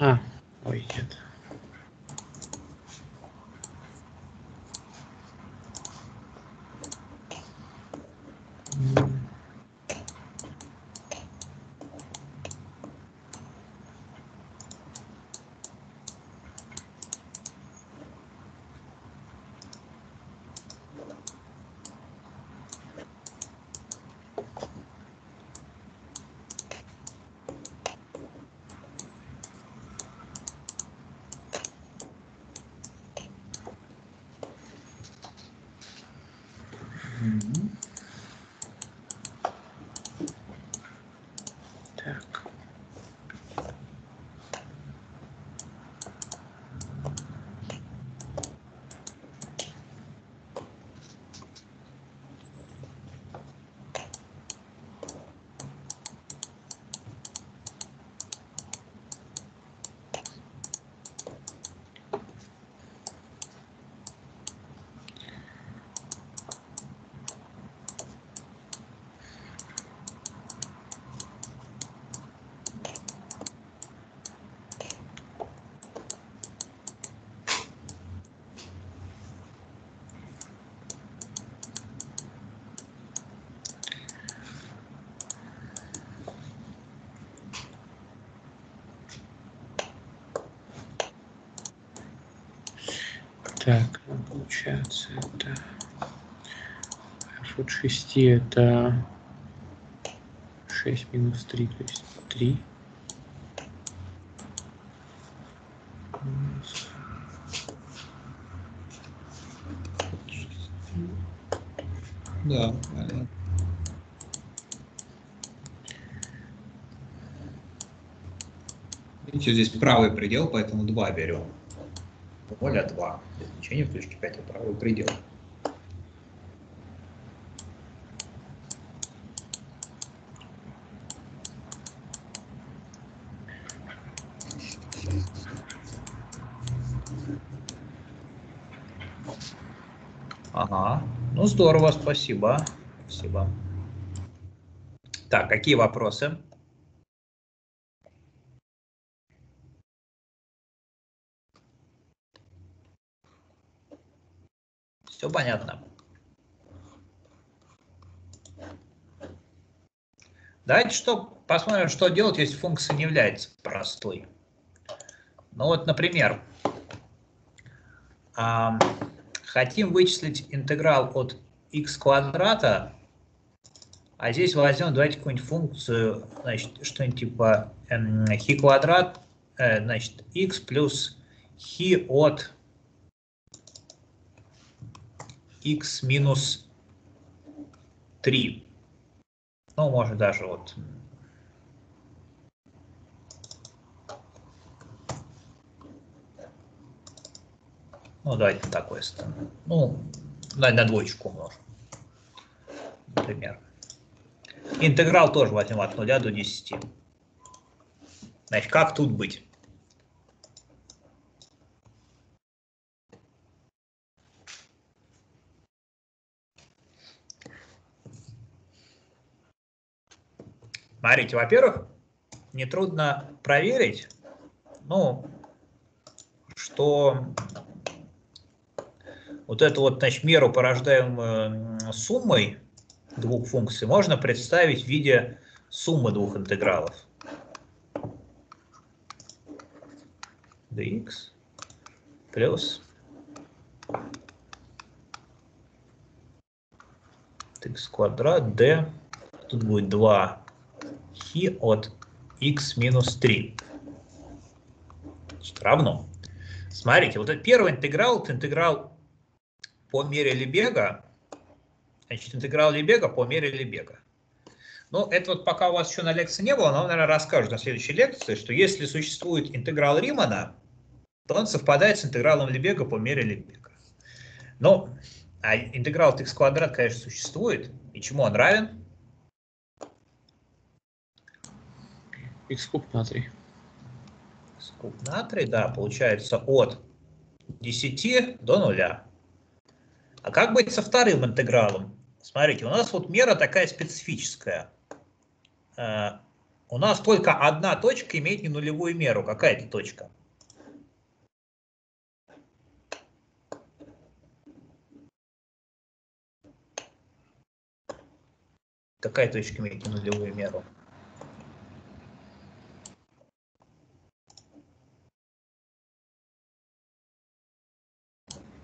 А, ой, нет. М, Мгм. Так. Так, получается это f от 6 это 6 минус 3, то есть 3. Минус Да, правильно. Видите, здесь правый предел, поэтому 2 берем. Воля 2. Значение в точке 5 это правый предел. Ага, ну здорово, спасибо. Спасибо. Так, какие вопросы? Все понятно. Давайте что, посмотрим, что делать, если функция не является простой. Ну вот, например, а, хотим вычислить интеграл от x квадрата, а здесь возьмем, давайте какую-нибудь функцию, значит, что-нибудь типа хи квадрат, э, значит, x плюс хи от x минус 3. Ну, может даже вот Ну, давайте такой ставим. Ну, на, на двоечку умножим. Например. Интеграл тоже возьмем от 0 до 10. Значит, как тут быть? Смотрите, во-первых, нетрудно проверить, ну, что вот эту вот значит, меру, порождаемую суммой двух функций, можно представить в виде суммы двух интегралов. dx плюс x квадрат d, тут будет 2 хи от x минус 3. Значит, равно. Смотрите, вот этот первый интеграл, это интеграл по мере Лебега, значит, интеграл Лебега по мере Лебега. Но это вот пока у вас еще на лекции не было, но, наверное, расскажут на следующей лекции, что если существует интеграл Римана, то он совпадает с интегралом Лебега по мере Лебега. Но а интеграл x квадрат, конечно, существует. И чему он равен? X куб на 3. x куб на 3, да, получается от 10 до 0. А как быть со вторым интегралом? Смотрите, у нас вот мера такая специфическая. Э, у нас только одна точка имеет не нулевую меру. Какая это точка? Какая точка имеет не нулевую меру?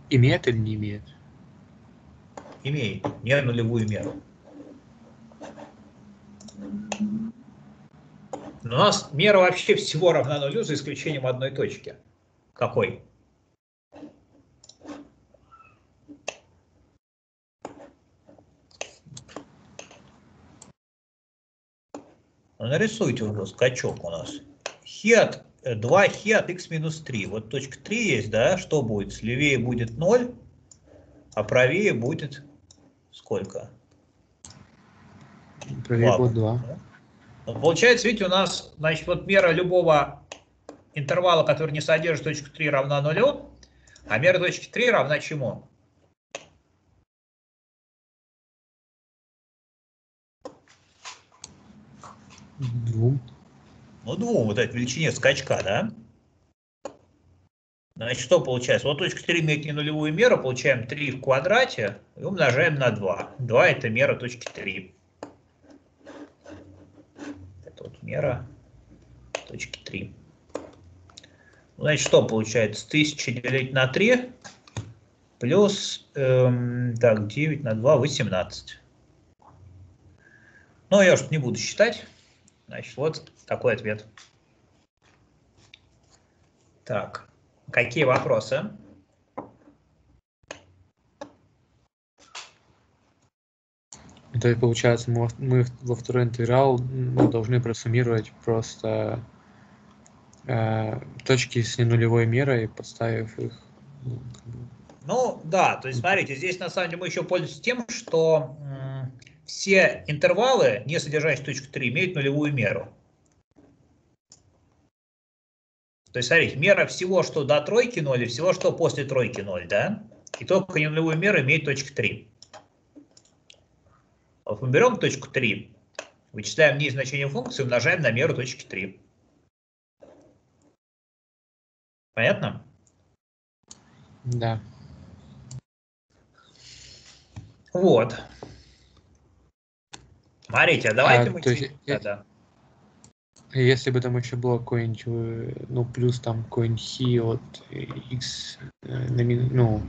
Имеет или не имеет? Имеет, не нулевую меру. Но у нас мера вообще всего равна нулю, за исключением одной точки. Какой? Ну, нарисуйте уже скачок у нас. Хет 2хи от x минус 3. Вот точка 3 есть, да? Что будет? Слевее будет 0, а правее будет сколько? Правее будет 2. Да? Получается, видите, у нас, значит, вот мера любого интервала, который не содержит точку 3, равна 0, а мера точки 3 равна чему? Двум. Ну, двум, вот этой величине скачка, да? Значит, что получается? Вот точка 3 имеет не нулевую меру, получаем 3 в квадрате и умножаем на 2. 2 это мера точки 3. Это вот мера точки 3. Значит, что получается? 1000 делить на 3 плюс, эм, так, 9 на 2, 18. Ну, я уж не буду считать. Значит, вот такой ответ. Так. Какие вопросы? То есть, получается, мы, мы во второй интеграл ну, должны просуммировать просто э, точки с ненулевой мерой, подставив их. Ну, ну, да, то есть, смотрите, здесь на самом деле мы еще пользуемся тем, что все интервалы, не содержащие точку 3, имеют нулевую меру. То есть, смотрите, мера всего, что до тройки 0, и всего, что после тройки 0, да? И только нулевую меру имеет точка 3. Вот мы берем точку 3, вычисляем в значение функции, умножаем на меру точки 3. Понятно? Да. Вот. Смотрите, а давайте А, мы... есть, э, да-да. Если бы там еще было какой-нибудь, э, ну, плюс там какой-нибудь хи от э, x, э, мин- ну,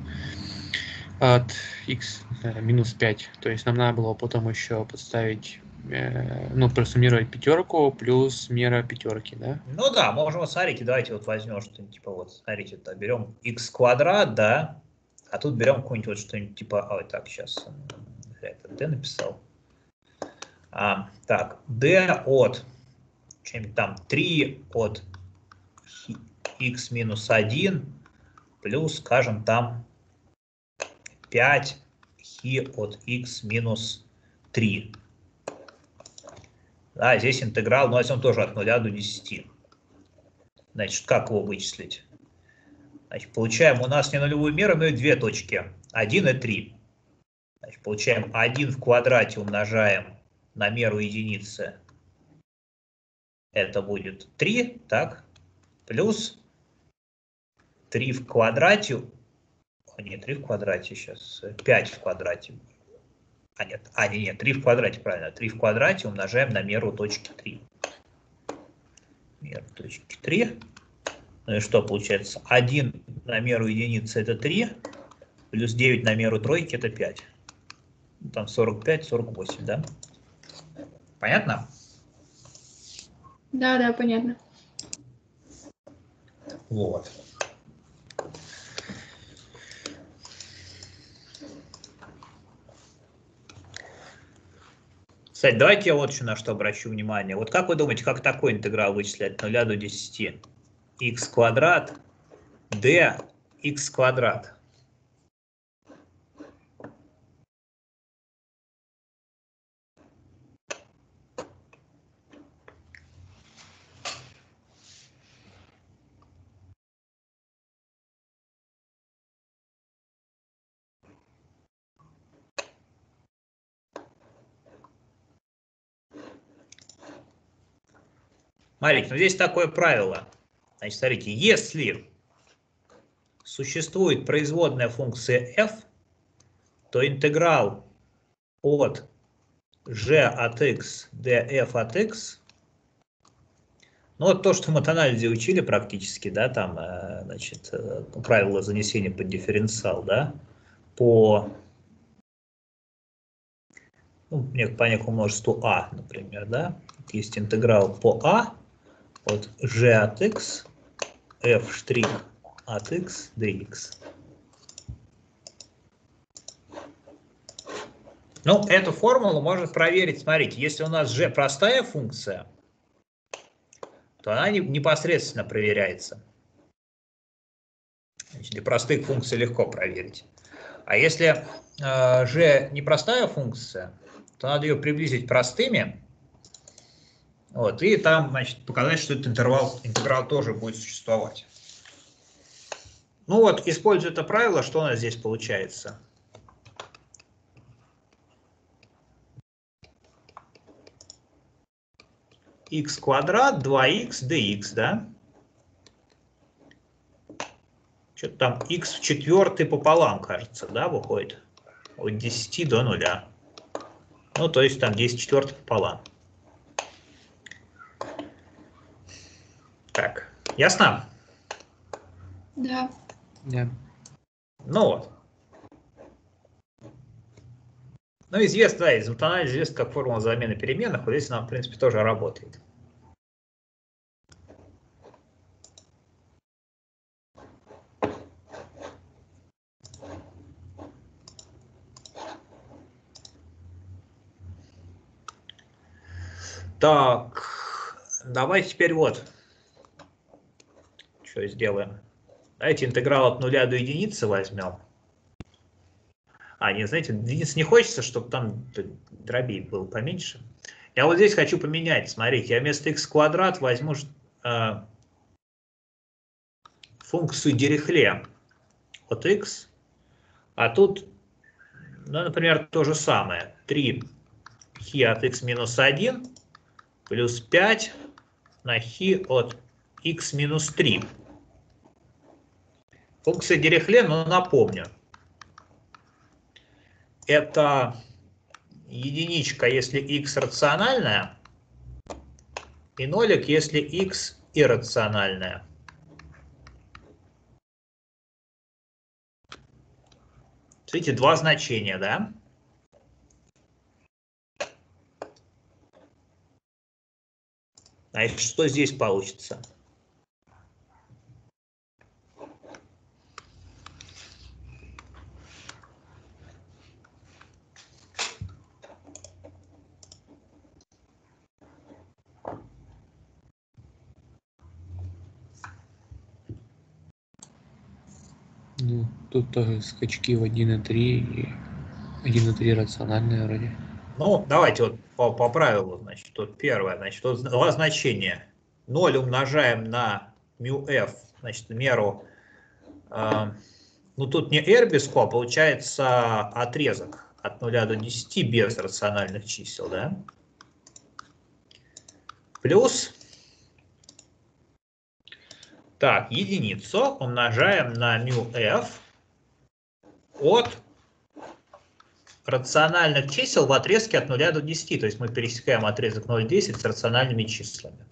от x э, минус 5, то есть нам надо было потом еще подставить, э, ну, просуммировать пятерку плюс мера пятерки, да? Ну да, можем, смотрите, давайте вот возьмем что-нибудь типа вот, смотрите, да, берем x квадрат, да, а тут берем какое-нибудь вот что-нибудь типа, ой, так, сейчас, это d написал. А, так, d от, чем там, 3 от x минус 1 плюс, скажем, там 5 хи от x минус 3. Да, здесь интеграл, но возьмем тоже от 0 до 10. Значит, как его вычислить? Значит, получаем у нас не нулевую меру, но и две точки. 1 и 3. Значит, получаем 1 в квадрате умножаем на меру единицы. Это будет 3, так? Плюс 3 в квадрате. О, нет, 3 в квадрате сейчас. 5 в квадрате. А нет, а нет, нет, 3 в квадрате, правильно. 3 в квадрате умножаем на меру точки 3. Меру точки 3. Ну и что получается? 1 на меру единицы это 3, плюс 9 на меру тройки это 5. Ну, Там 45, 48, да? Понятно? Да, да, понятно. Вот. Кстати, давайте я вот еще на что обращу внимание. Вот как вы думаете, как такой интеграл вычислять от 0 до 10? x квадрат d x квадрат. Смотрите, ну здесь такое правило. Значит, смотрите, если существует производная функция f, то интеграл от g от x df от x, ну вот то, что мы от анализе учили практически, да, там, э, значит, э, правило занесения под дифференциал, да, по, ну, по некому множеству а, например, да, есть интеграл по а от g от x f штрих от x dx. Ну, эту формулу можно проверить. Смотрите, если у нас g простая функция, то она не- непосредственно проверяется. Значит, для простых функций легко проверить. А если э, g непростая функция, то надо ее приблизить простыми. Вот, и там, значит, показать, что этот интервал, интеграл тоже будет существовать. Ну вот, используя это правило, что у нас здесь получается? x квадрат 2x dx, да? Что-то там x в четвертый пополам, кажется, да, выходит? От 10 до 0. Ну, то есть там 10 четвертых пополам. Так, ясно? Да. Да. Ну вот. Ну, известно, да, из анализа известно, как формула замены переменных. Вот здесь она, в принципе, тоже работает. Так, давайте теперь вот. Что сделаем? Давайте интеграл от нуля до единицы возьмем. А, не, знаете, единиц не хочется, чтобы там дробей было поменьше. Я вот здесь хочу поменять. Смотрите, я вместо x квадрат возьму э, функцию Дирихле от x, а тут, ну, например, то же самое. 3 хи от x минус 1 плюс 5 на хи от x минус 3. Функция Дирихле, но напомню, это единичка, если x рациональная, и нолик, если x иррациональная. Смотрите, два значения, да? Значит, что здесь получится? Ну, тут скачки в 1.3 и 1.3 рациональные вроде. Ну, давайте вот по, по правилу, значит, тут первое, значит, тут два значения. 0 умножаем на μf, значит, меру, э, ну тут не r без q, а получается отрезок от 0 до 10 без рациональных чисел, да? Плюс, так, единицу умножаем на μf от рациональных чисел в отрезке от 0 до 10. То есть мы пересекаем отрезок 0,10 с рациональными числами.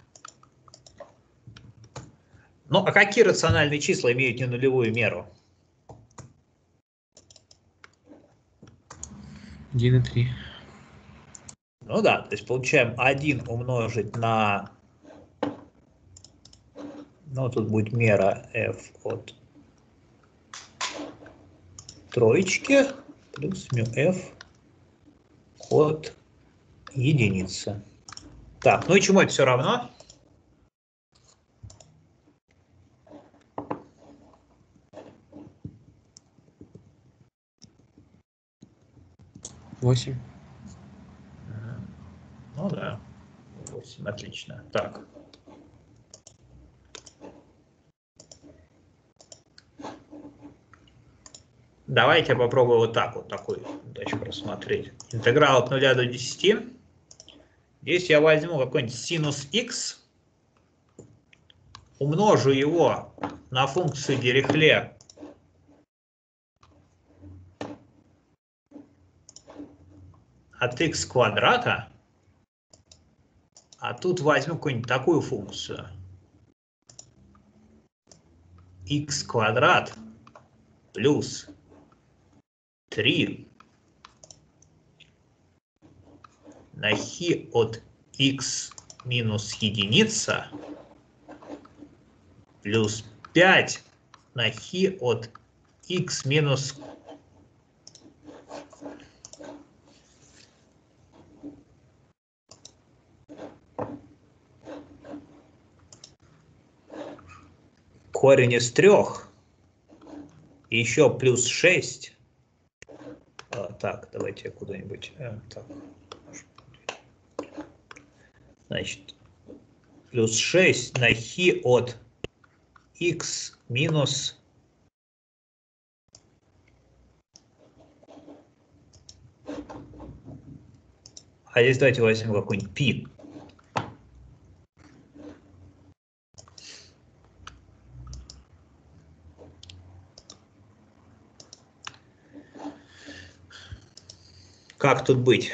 Ну, а какие рациональные числа имеют не нулевую меру? 1 и 3. Ну да, то есть получаем 1 умножить на... Ну, тут будет мера f от троечки плюс μf от единицы. Так, ну и чему это все равно? Восемь. Ну да, 8, отлично. Так. Давайте попробую вот так вот такую задачу рассмотреть. Интеграл от 0 до 10. Здесь я возьму какой-нибудь синус x, умножу его на функцию Дирихле от x квадрата, а тут возьму какую-нибудь такую функцию. x квадрат плюс 3 на хи от x минус единица плюс 5 на хи от x минус корень из трех, еще плюс 6 а, так, давайте я куда-нибудь. Э, так. Значит, плюс 6 на хи от x минус А здесь давайте возьмем какой-нибудь пи. Как тут быть?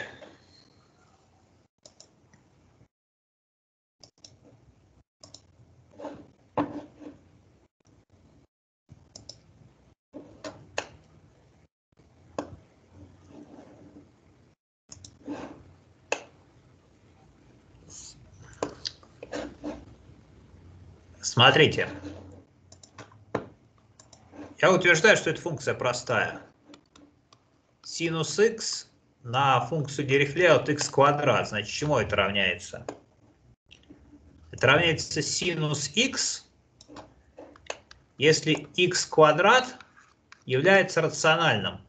Смотрите. Я утверждаю, что эта функция простая. Синус x на функцию Дирихле от x квадрат. Значит, чему это равняется? Это равняется синус x, если x квадрат является рациональным.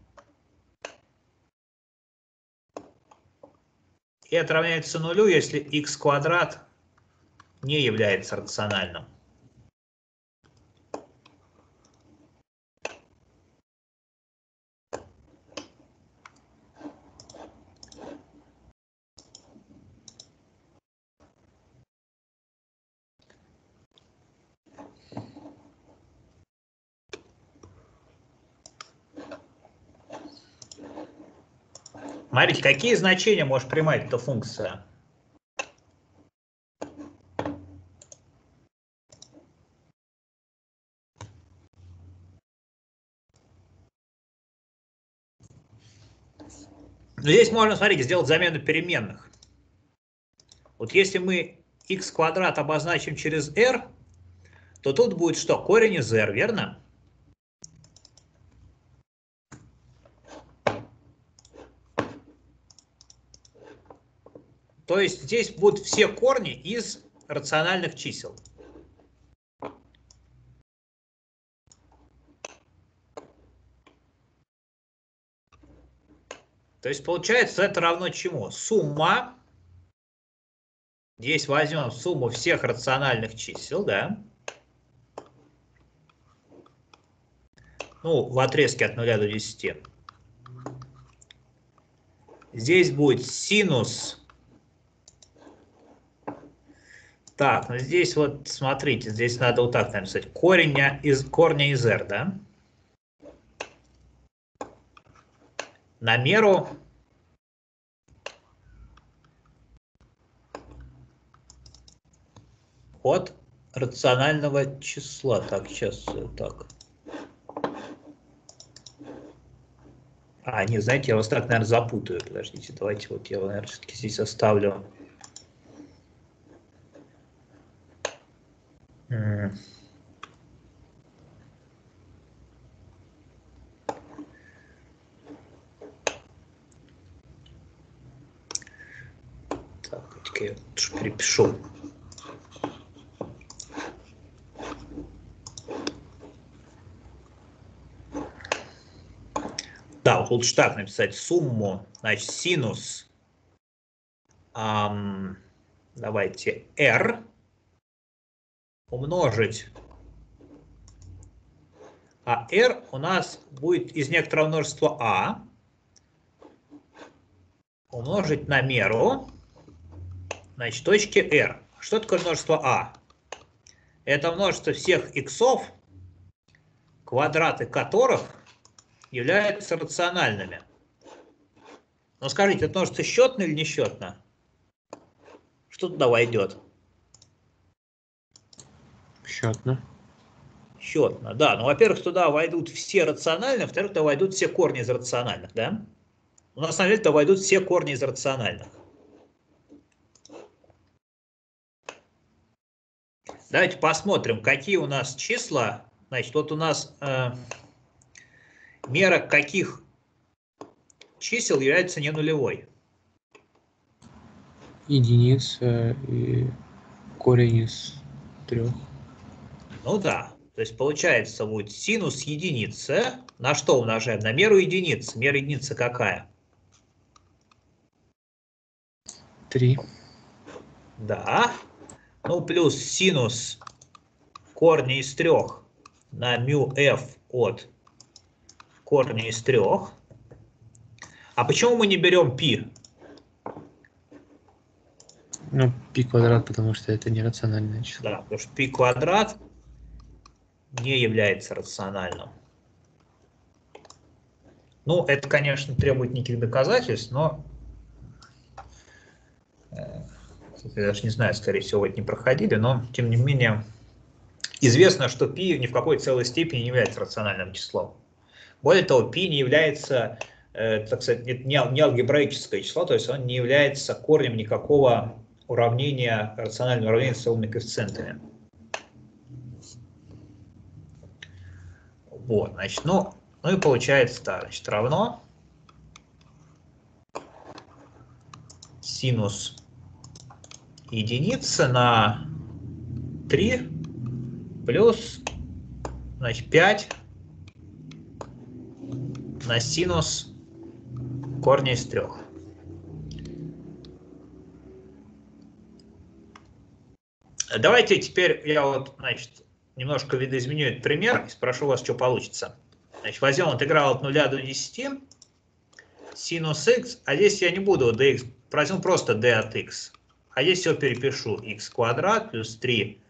И это равняется нулю, если x квадрат не является рациональным. Смотрите, какие значения может принимать эта функция? Но здесь можно, смотрите, сделать замену переменных. Вот если мы x квадрат обозначим через r, то тут будет что? Корень из r, верно? То есть здесь будут все корни из рациональных чисел. То есть получается это равно чему? Сумма. Здесь возьмем сумму всех рациональных чисел, да? Ну, в отрезке от 0 до 10. Здесь будет синус. Так, ну здесь вот, смотрите, здесь надо вот так написать. Корень из, корня из r, да? на меру от рационального числа. Так, сейчас так. А, не, знаете, я вас так, наверное, запутаю. Подождите, давайте вот я, наверное, все-таки здесь оставлю. Я перепишу. Да, вот лучше так написать. Сумму, значит, синус, эм, давайте, r умножить, а r у нас будет из некоторого множества a умножить на меру, значит, точки R. Что такое множество А? Это множество всех иксов, квадраты которых являются рациональными. Но скажите, это множество счетно или несчетно? Что туда войдет? Счетно. Счетно, да. Ну, во-первых, туда войдут все рациональные, во-вторых, туда войдут все корни из рациональных, да? У нас на самом деле туда войдут все корни из рациональных. Давайте посмотрим, какие у нас числа. Значит, вот у нас э, мера каких чисел является не нулевой. Единица и корень из трех. Ну да. То есть получается будет синус единицы. На что умножаем? На меру единицы. Мера единицы какая? Три. Да. Ну, плюс синус корня из трех на μ f от корня из трех. А почему мы не берем π? Ну, π квадрат, потому что это нерациональное число. Да, потому что π квадрат не является рациональным. Ну, это, конечно, требует неких доказательств, но э, я даже не знаю, скорее всего, это не проходили, но, тем не менее, известно, что π ни в какой целой степени не является рациональным числом. Более того, π не является, э, так сказать, не алгебраическое число, то есть он не является корнем никакого уравнения, рационального уравнения с целыми коэффициентами. Вот, значит, ну, ну и получается, да, значит, равно синус единица на 3 плюс значит, 5 на синус корня из 3. Давайте теперь я вот, значит, немножко видоизменю этот пример и спрошу вас, что получится. Значит, возьмем интеграл от 0 до 10, синус x, а здесь я не буду dx, возьму просто d от x. А здесь все перепишу. x квадрат плюс 3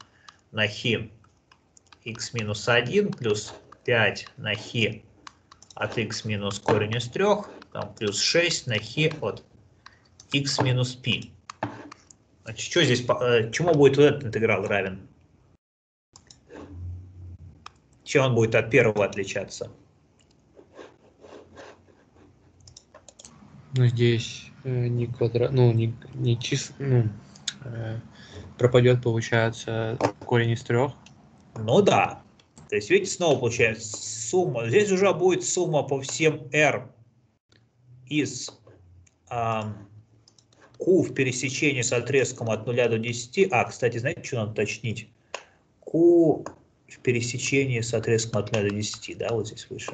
на хи x минус 1 плюс 5 на хи от x минус корень из 3 там, плюс 6 на хи от x минус π. Значит, что здесь, э, чему будет этот интеграл равен? Чем он будет от первого отличаться? Ну, здесь э, не квадрат, ну, не, не чис, ну, э, пропадет, получается, корень из трех. Ну да. То есть, видите, снова получается сумма. Здесь уже будет сумма по всем r из э, q в пересечении с отрезком от 0 до 10. А, кстати, знаете, что надо уточнить? q в пересечении с отрезком от 0 до 10, да, вот здесь выше.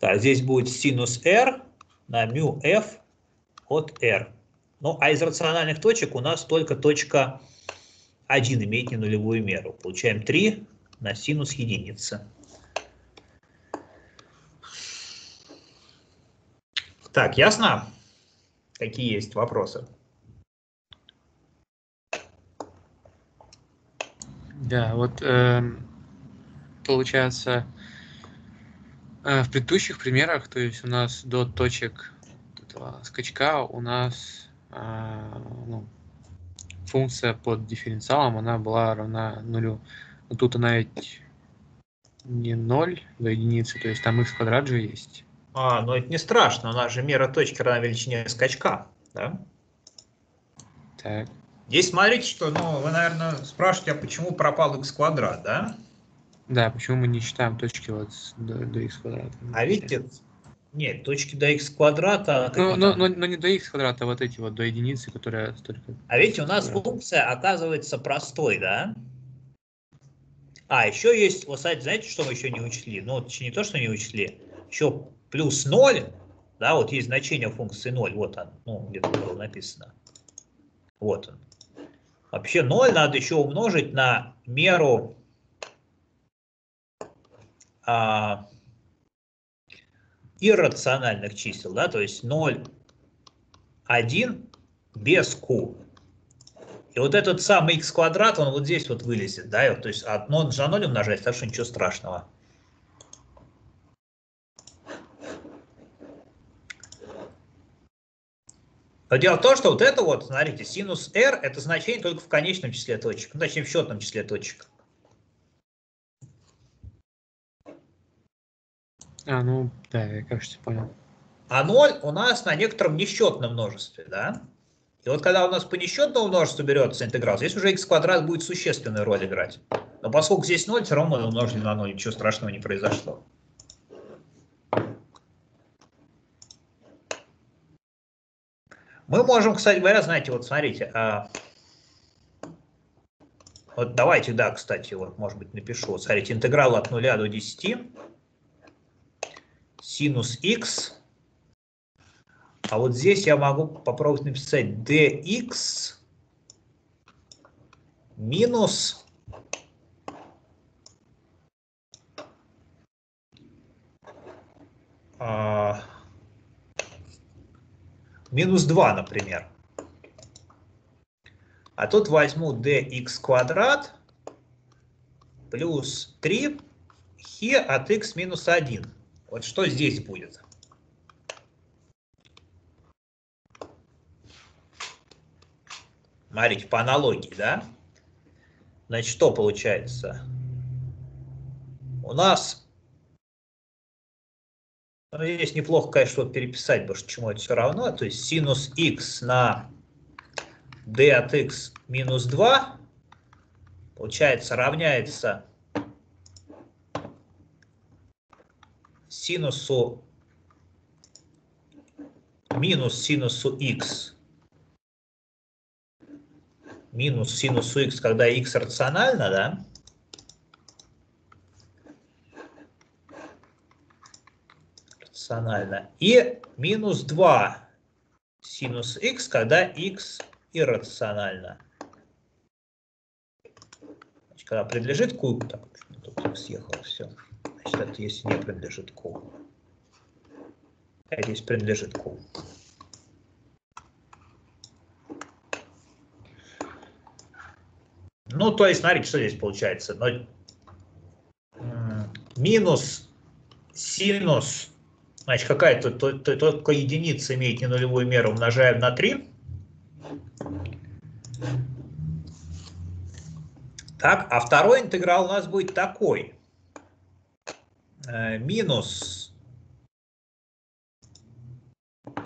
Так, здесь будет синус r на μ f от r. Ну, а из рациональных точек у нас только точка 1 имеет не нулевую меру. Получаем 3 на синус единицы. Так, ясно? Какие есть вопросы? Да, вот э, получается э, в предыдущих примерах, то есть у нас до точек этого скачка у нас э, ну, функция под дифференциалом, она была равна нулю. Но тут она ведь не 0 до единицы, то есть там x квадрат же есть. А, ну это не страшно, у нас же мера точки равна величине скачка, да? Так. Здесь смотрите, что, ну, вы, наверное, спрашиваете, а почему пропал x квадрат, да? Да, почему мы не считаем точки вот до, до x квадрата? А видите, нет, точки до x квадрата... Ну, но, но, но не до x квадрата, а вот эти вот до единицы, которые столько... А видите, у нас функция оказывается простой, да? А, еще есть, вот, кстати, знаете, что мы еще не учли? Ну, не то, что не учли, еще плюс 0, да, вот есть значение функции 0, вот он, ну, где-то было написано. Вот он. Вообще 0 надо еще умножить на меру а, иррациональных чисел, да, то есть 0, 1 без q. И вот этот самый x квадрат, он вот здесь вот вылезет, да, то есть от 0 за 0 умножать, так что ничего страшного. Но дело в том, что вот это вот, смотрите, синус r это значение только в конечном числе точек, ну, точнее в счетном числе точек. А, ну, да, я, кажется, понял. А 0 у нас на некотором несчетном множестве, да? И вот когда у нас по несчетному множеству берется интеграл, здесь уже x квадрат будет существенную роль играть. Но поскольку здесь 0, все равно мы умножили на 0, ничего страшного не произошло. Мы можем, кстати говоря, знаете, вот смотрите, а... вот давайте, да, кстати, вот, может быть, напишу. Смотрите, интеграл от 0 до 10 синус x. А вот здесь я могу попробовать написать dx минус а, минус 2, например. А тут возьму dx квадрат плюс 3 хи от x минус 1. Вот что здесь будет? Смотрите, по аналогии, да? Значит, что получается? У нас ну, здесь неплохо, конечно, вот переписать, потому что чему это все равно. То есть синус x на d от x минус 2 получается равняется синусу минус синусу x минус синусу x, когда x рационально, да? Рационально. И минус 2 синус x, когда x иррационально. Значит, когда принадлежит q, так, тут съехал, все. Значит, это если не принадлежит q. А здесь принадлежит q. Ну, то есть, смотрите, что здесь получается. Но, минус синус Значит, какая-то только единица имеет не нулевую меру, умножаем на 3. Так, а второй интеграл у нас будет такой. Э, минус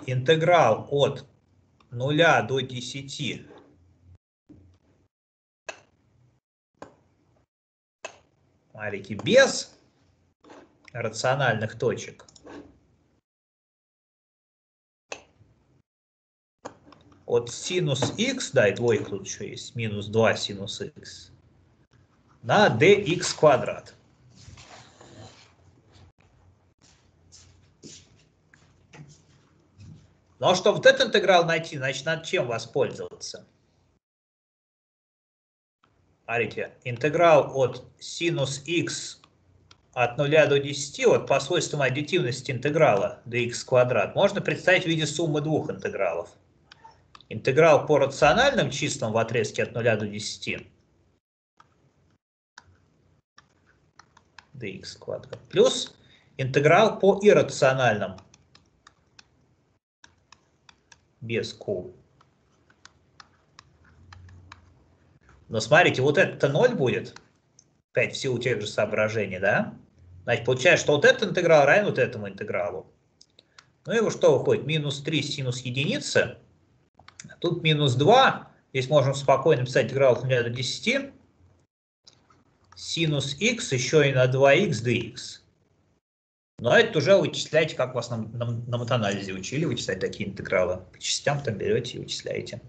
интеграл от 0 до 10 Смотрите, без рациональных точек от синус x, да, и двойка тут еще есть, минус 2 синус x, на dx квадрат. Ну а чтобы вот этот интеграл найти, значит, надо чем воспользоваться? Смотрите, интеграл от синус x от 0 до 10, вот по свойствам аддитивности интеграла dx квадрат, можно представить в виде суммы двух интегралов. Интеграл по рациональным числам в отрезке от 0 до 10 dx квадрат плюс интеграл по иррациональным без q. Но смотрите, вот это 0 будет, опять в силу тех же соображений, да? Значит, получается, что вот этот интеграл равен вот этому интегралу. Ну и что выходит? Минус 3 синус единицы – Тут минус 2. Здесь можем спокойно писать интеграл от 0 до 10. Синус x еще и на 2x dx. Но это уже вычисляйте, как вас на, на, на матанализе учили вычислять такие интегралы. По частям там берете и вычисляете.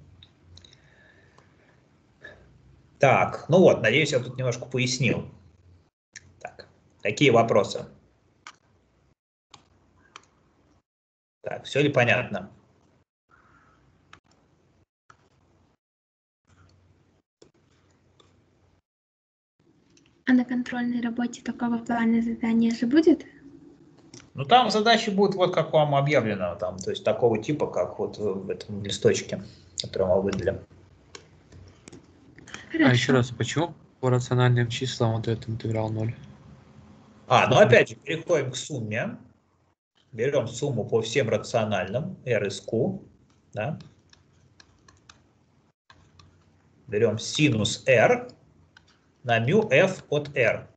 Так, ну вот, надеюсь, я тут немножко пояснил. Так, какие вопросы? Так, все ли понятно? А на контрольной работе такого плана задания же будет? Ну, там задачи будут вот как вам объявлено, там, то есть такого типа, как вот в этом листочке, который мы выдали. Хорошо. А еще раз, почему по рациональным числам вот этот интеграл 0? А, ну опять же, переходим к сумме. Берем сумму по всем рациональным, r из q, да? Берем синус r, на μ f от r.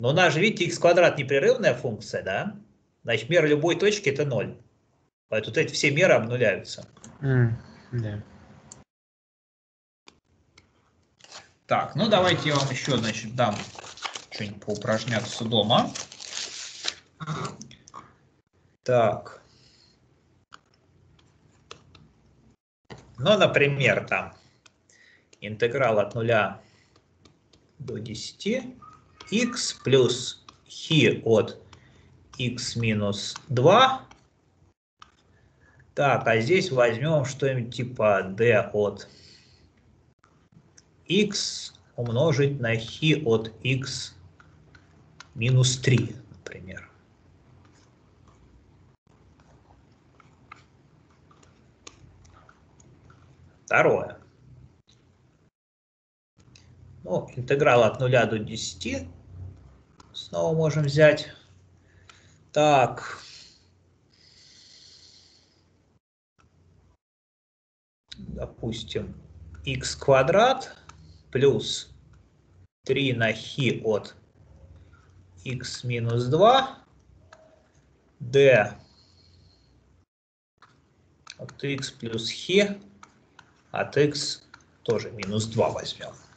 Но у нас же, видите, x квадрат непрерывная функция, да? Значит, мера любой точки это 0. Поэтому вот эти все меры обнуляются. Mm, yeah. Так, ну давайте я вам еще, значит, дам что-нибудь поупражняться дома. Так. Ну, например, там интеграл от нуля до 10, x плюс хи от x минус 2. Так, а здесь возьмем что-нибудь типа d от x умножить на хи от x минус 3, например. Второе. Ну, интеграл от 0 до 10. Снова можем взять. Так. Допустим, x квадрат плюс 3 на хи от x минус 2 d от x плюс хи от x тоже минус 2 возьмем.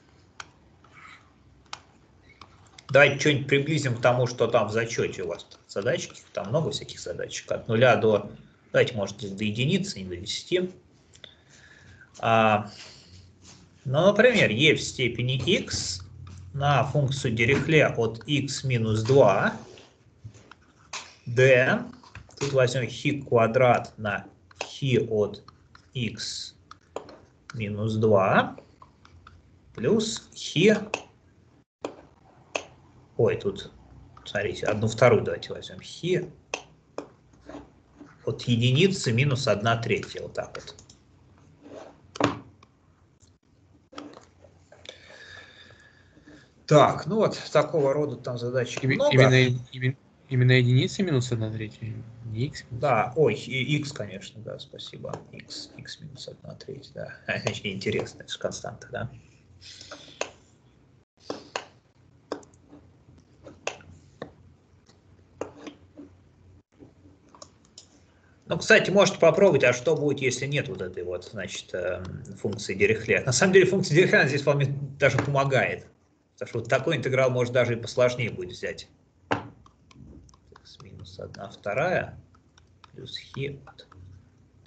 Давайте что-нибудь приблизим к тому, что там в зачете у вас задачки. Там много всяких задачек. От нуля до, давайте, может, до единицы, не до 10. А, ну, например, e в степени x на функцию Дирихле от x минус 2 d. Тут возьмем хи квадрат на хи от x минус 2 плюс хи Ой, тут, смотрите, одну вторую давайте возьмем. Хи от единицы минус 1 третья. Вот так вот. Так, ну вот такого рода там задачи Именно, много. Именно, Именно единицы минус 1 третья, не x. Да, ой, и x, конечно, да, спасибо. x, x минус 1 треть, да. Значит, интересно, это же константа, да. Ну, кстати, можете попробовать, а что будет, если нет вот этой вот, значит, эм, функции Дирихле. На самом деле функция Дирихле здесь вам даже помогает. Потому что вот такой интеграл может даже и посложнее будет взять. x минус 1 вторая плюс хи от,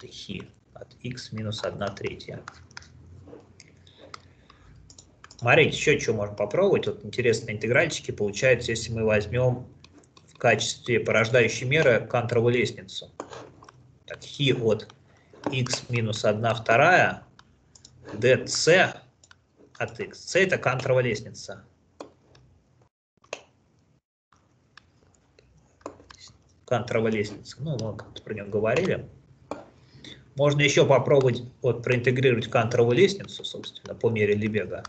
хи от x минус 1 третья. Смотрите, еще что можно попробовать. Вот интересные интегральчики получаются, если мы возьмем в качестве порождающей меры кантровую лестницу так, хи от x минус 1 вторая dc от x. c это кантрова лестница. Кантрова лестница. Ну, мы про нее говорили. Можно еще попробовать вот проинтегрировать кантровую лестницу, собственно, по мере Лебега.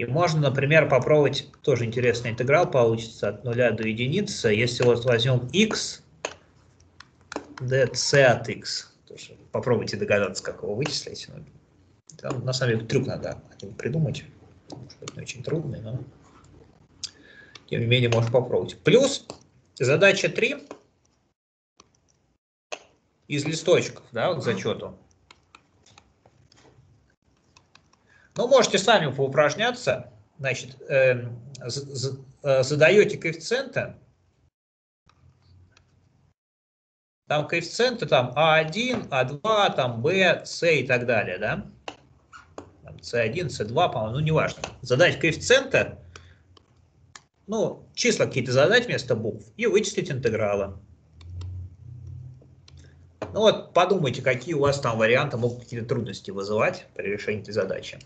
И можно, например, попробовать, тоже интересный интеграл получится от 0 до единицы, если вот возьмем x, dc от x. Тоже попробуйте догадаться, как его вычислить. Ну, там, на самом деле трюк надо придумать. Может быть, не очень трудный, но тем не менее можно попробовать. Плюс задача 3 из листочков, да, к зачету. Ну, можете сами поупражняться. Значит, э, э, задаете коэффициенты. Там коэффициенты там А1, А2, там Б, С и так далее, да? С1, С2, по-моему, ну, неважно. Задать коэффициенты, ну, числа какие-то задать вместо букв и вычислить интегралы. Ну вот, подумайте, какие у вас там варианты могут какие-то трудности вызывать при решении этой задачи.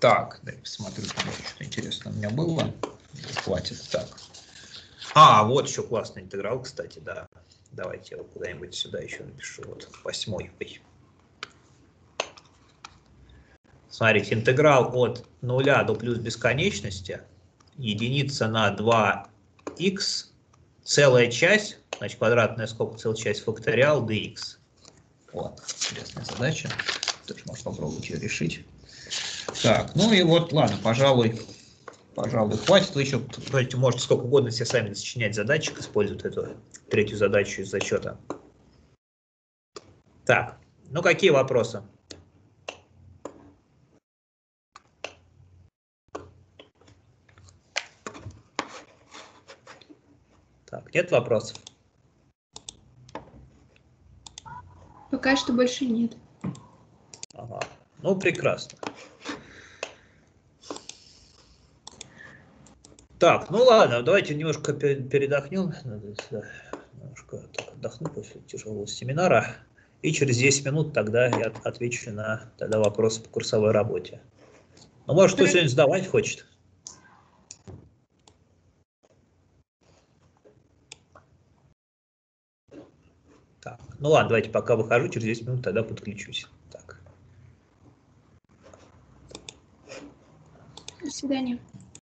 Так, дай посмотрю, там что-то интересное у меня было. Хватит, так. А, вот еще классный интеграл, кстати, да. Давайте я его куда-нибудь сюда еще напишу. Вот, восьмой. Ой. Смотрите, интеграл от нуля до плюс бесконечности, единица на 2х, целая часть, значит, квадратная скобка, целая часть, факториал dx. Вот, интересная задача. Тоже можно попробовать ее решить. Так, ну и вот, ладно, пожалуй, пожалуй, хватит. Вы еще можете, можете сколько угодно себе сами сочинять задатчик, используют эту третью задачу из зачета. Так, ну какие вопросы? Так, нет вопросов? Пока что больше нет. Ага. Ну, прекрасно. Так, ну ладно, давайте немножко передохнем. Надо немножко отдохну после тяжелого семинара. И через 10 минут тогда я отвечу на тогда вопросы по курсовой работе. Ну, может, кто что-нибудь сдавать хочет? Так, ну ладно, давайте пока выхожу, через 10 минут тогда подключусь. Так. До свидания.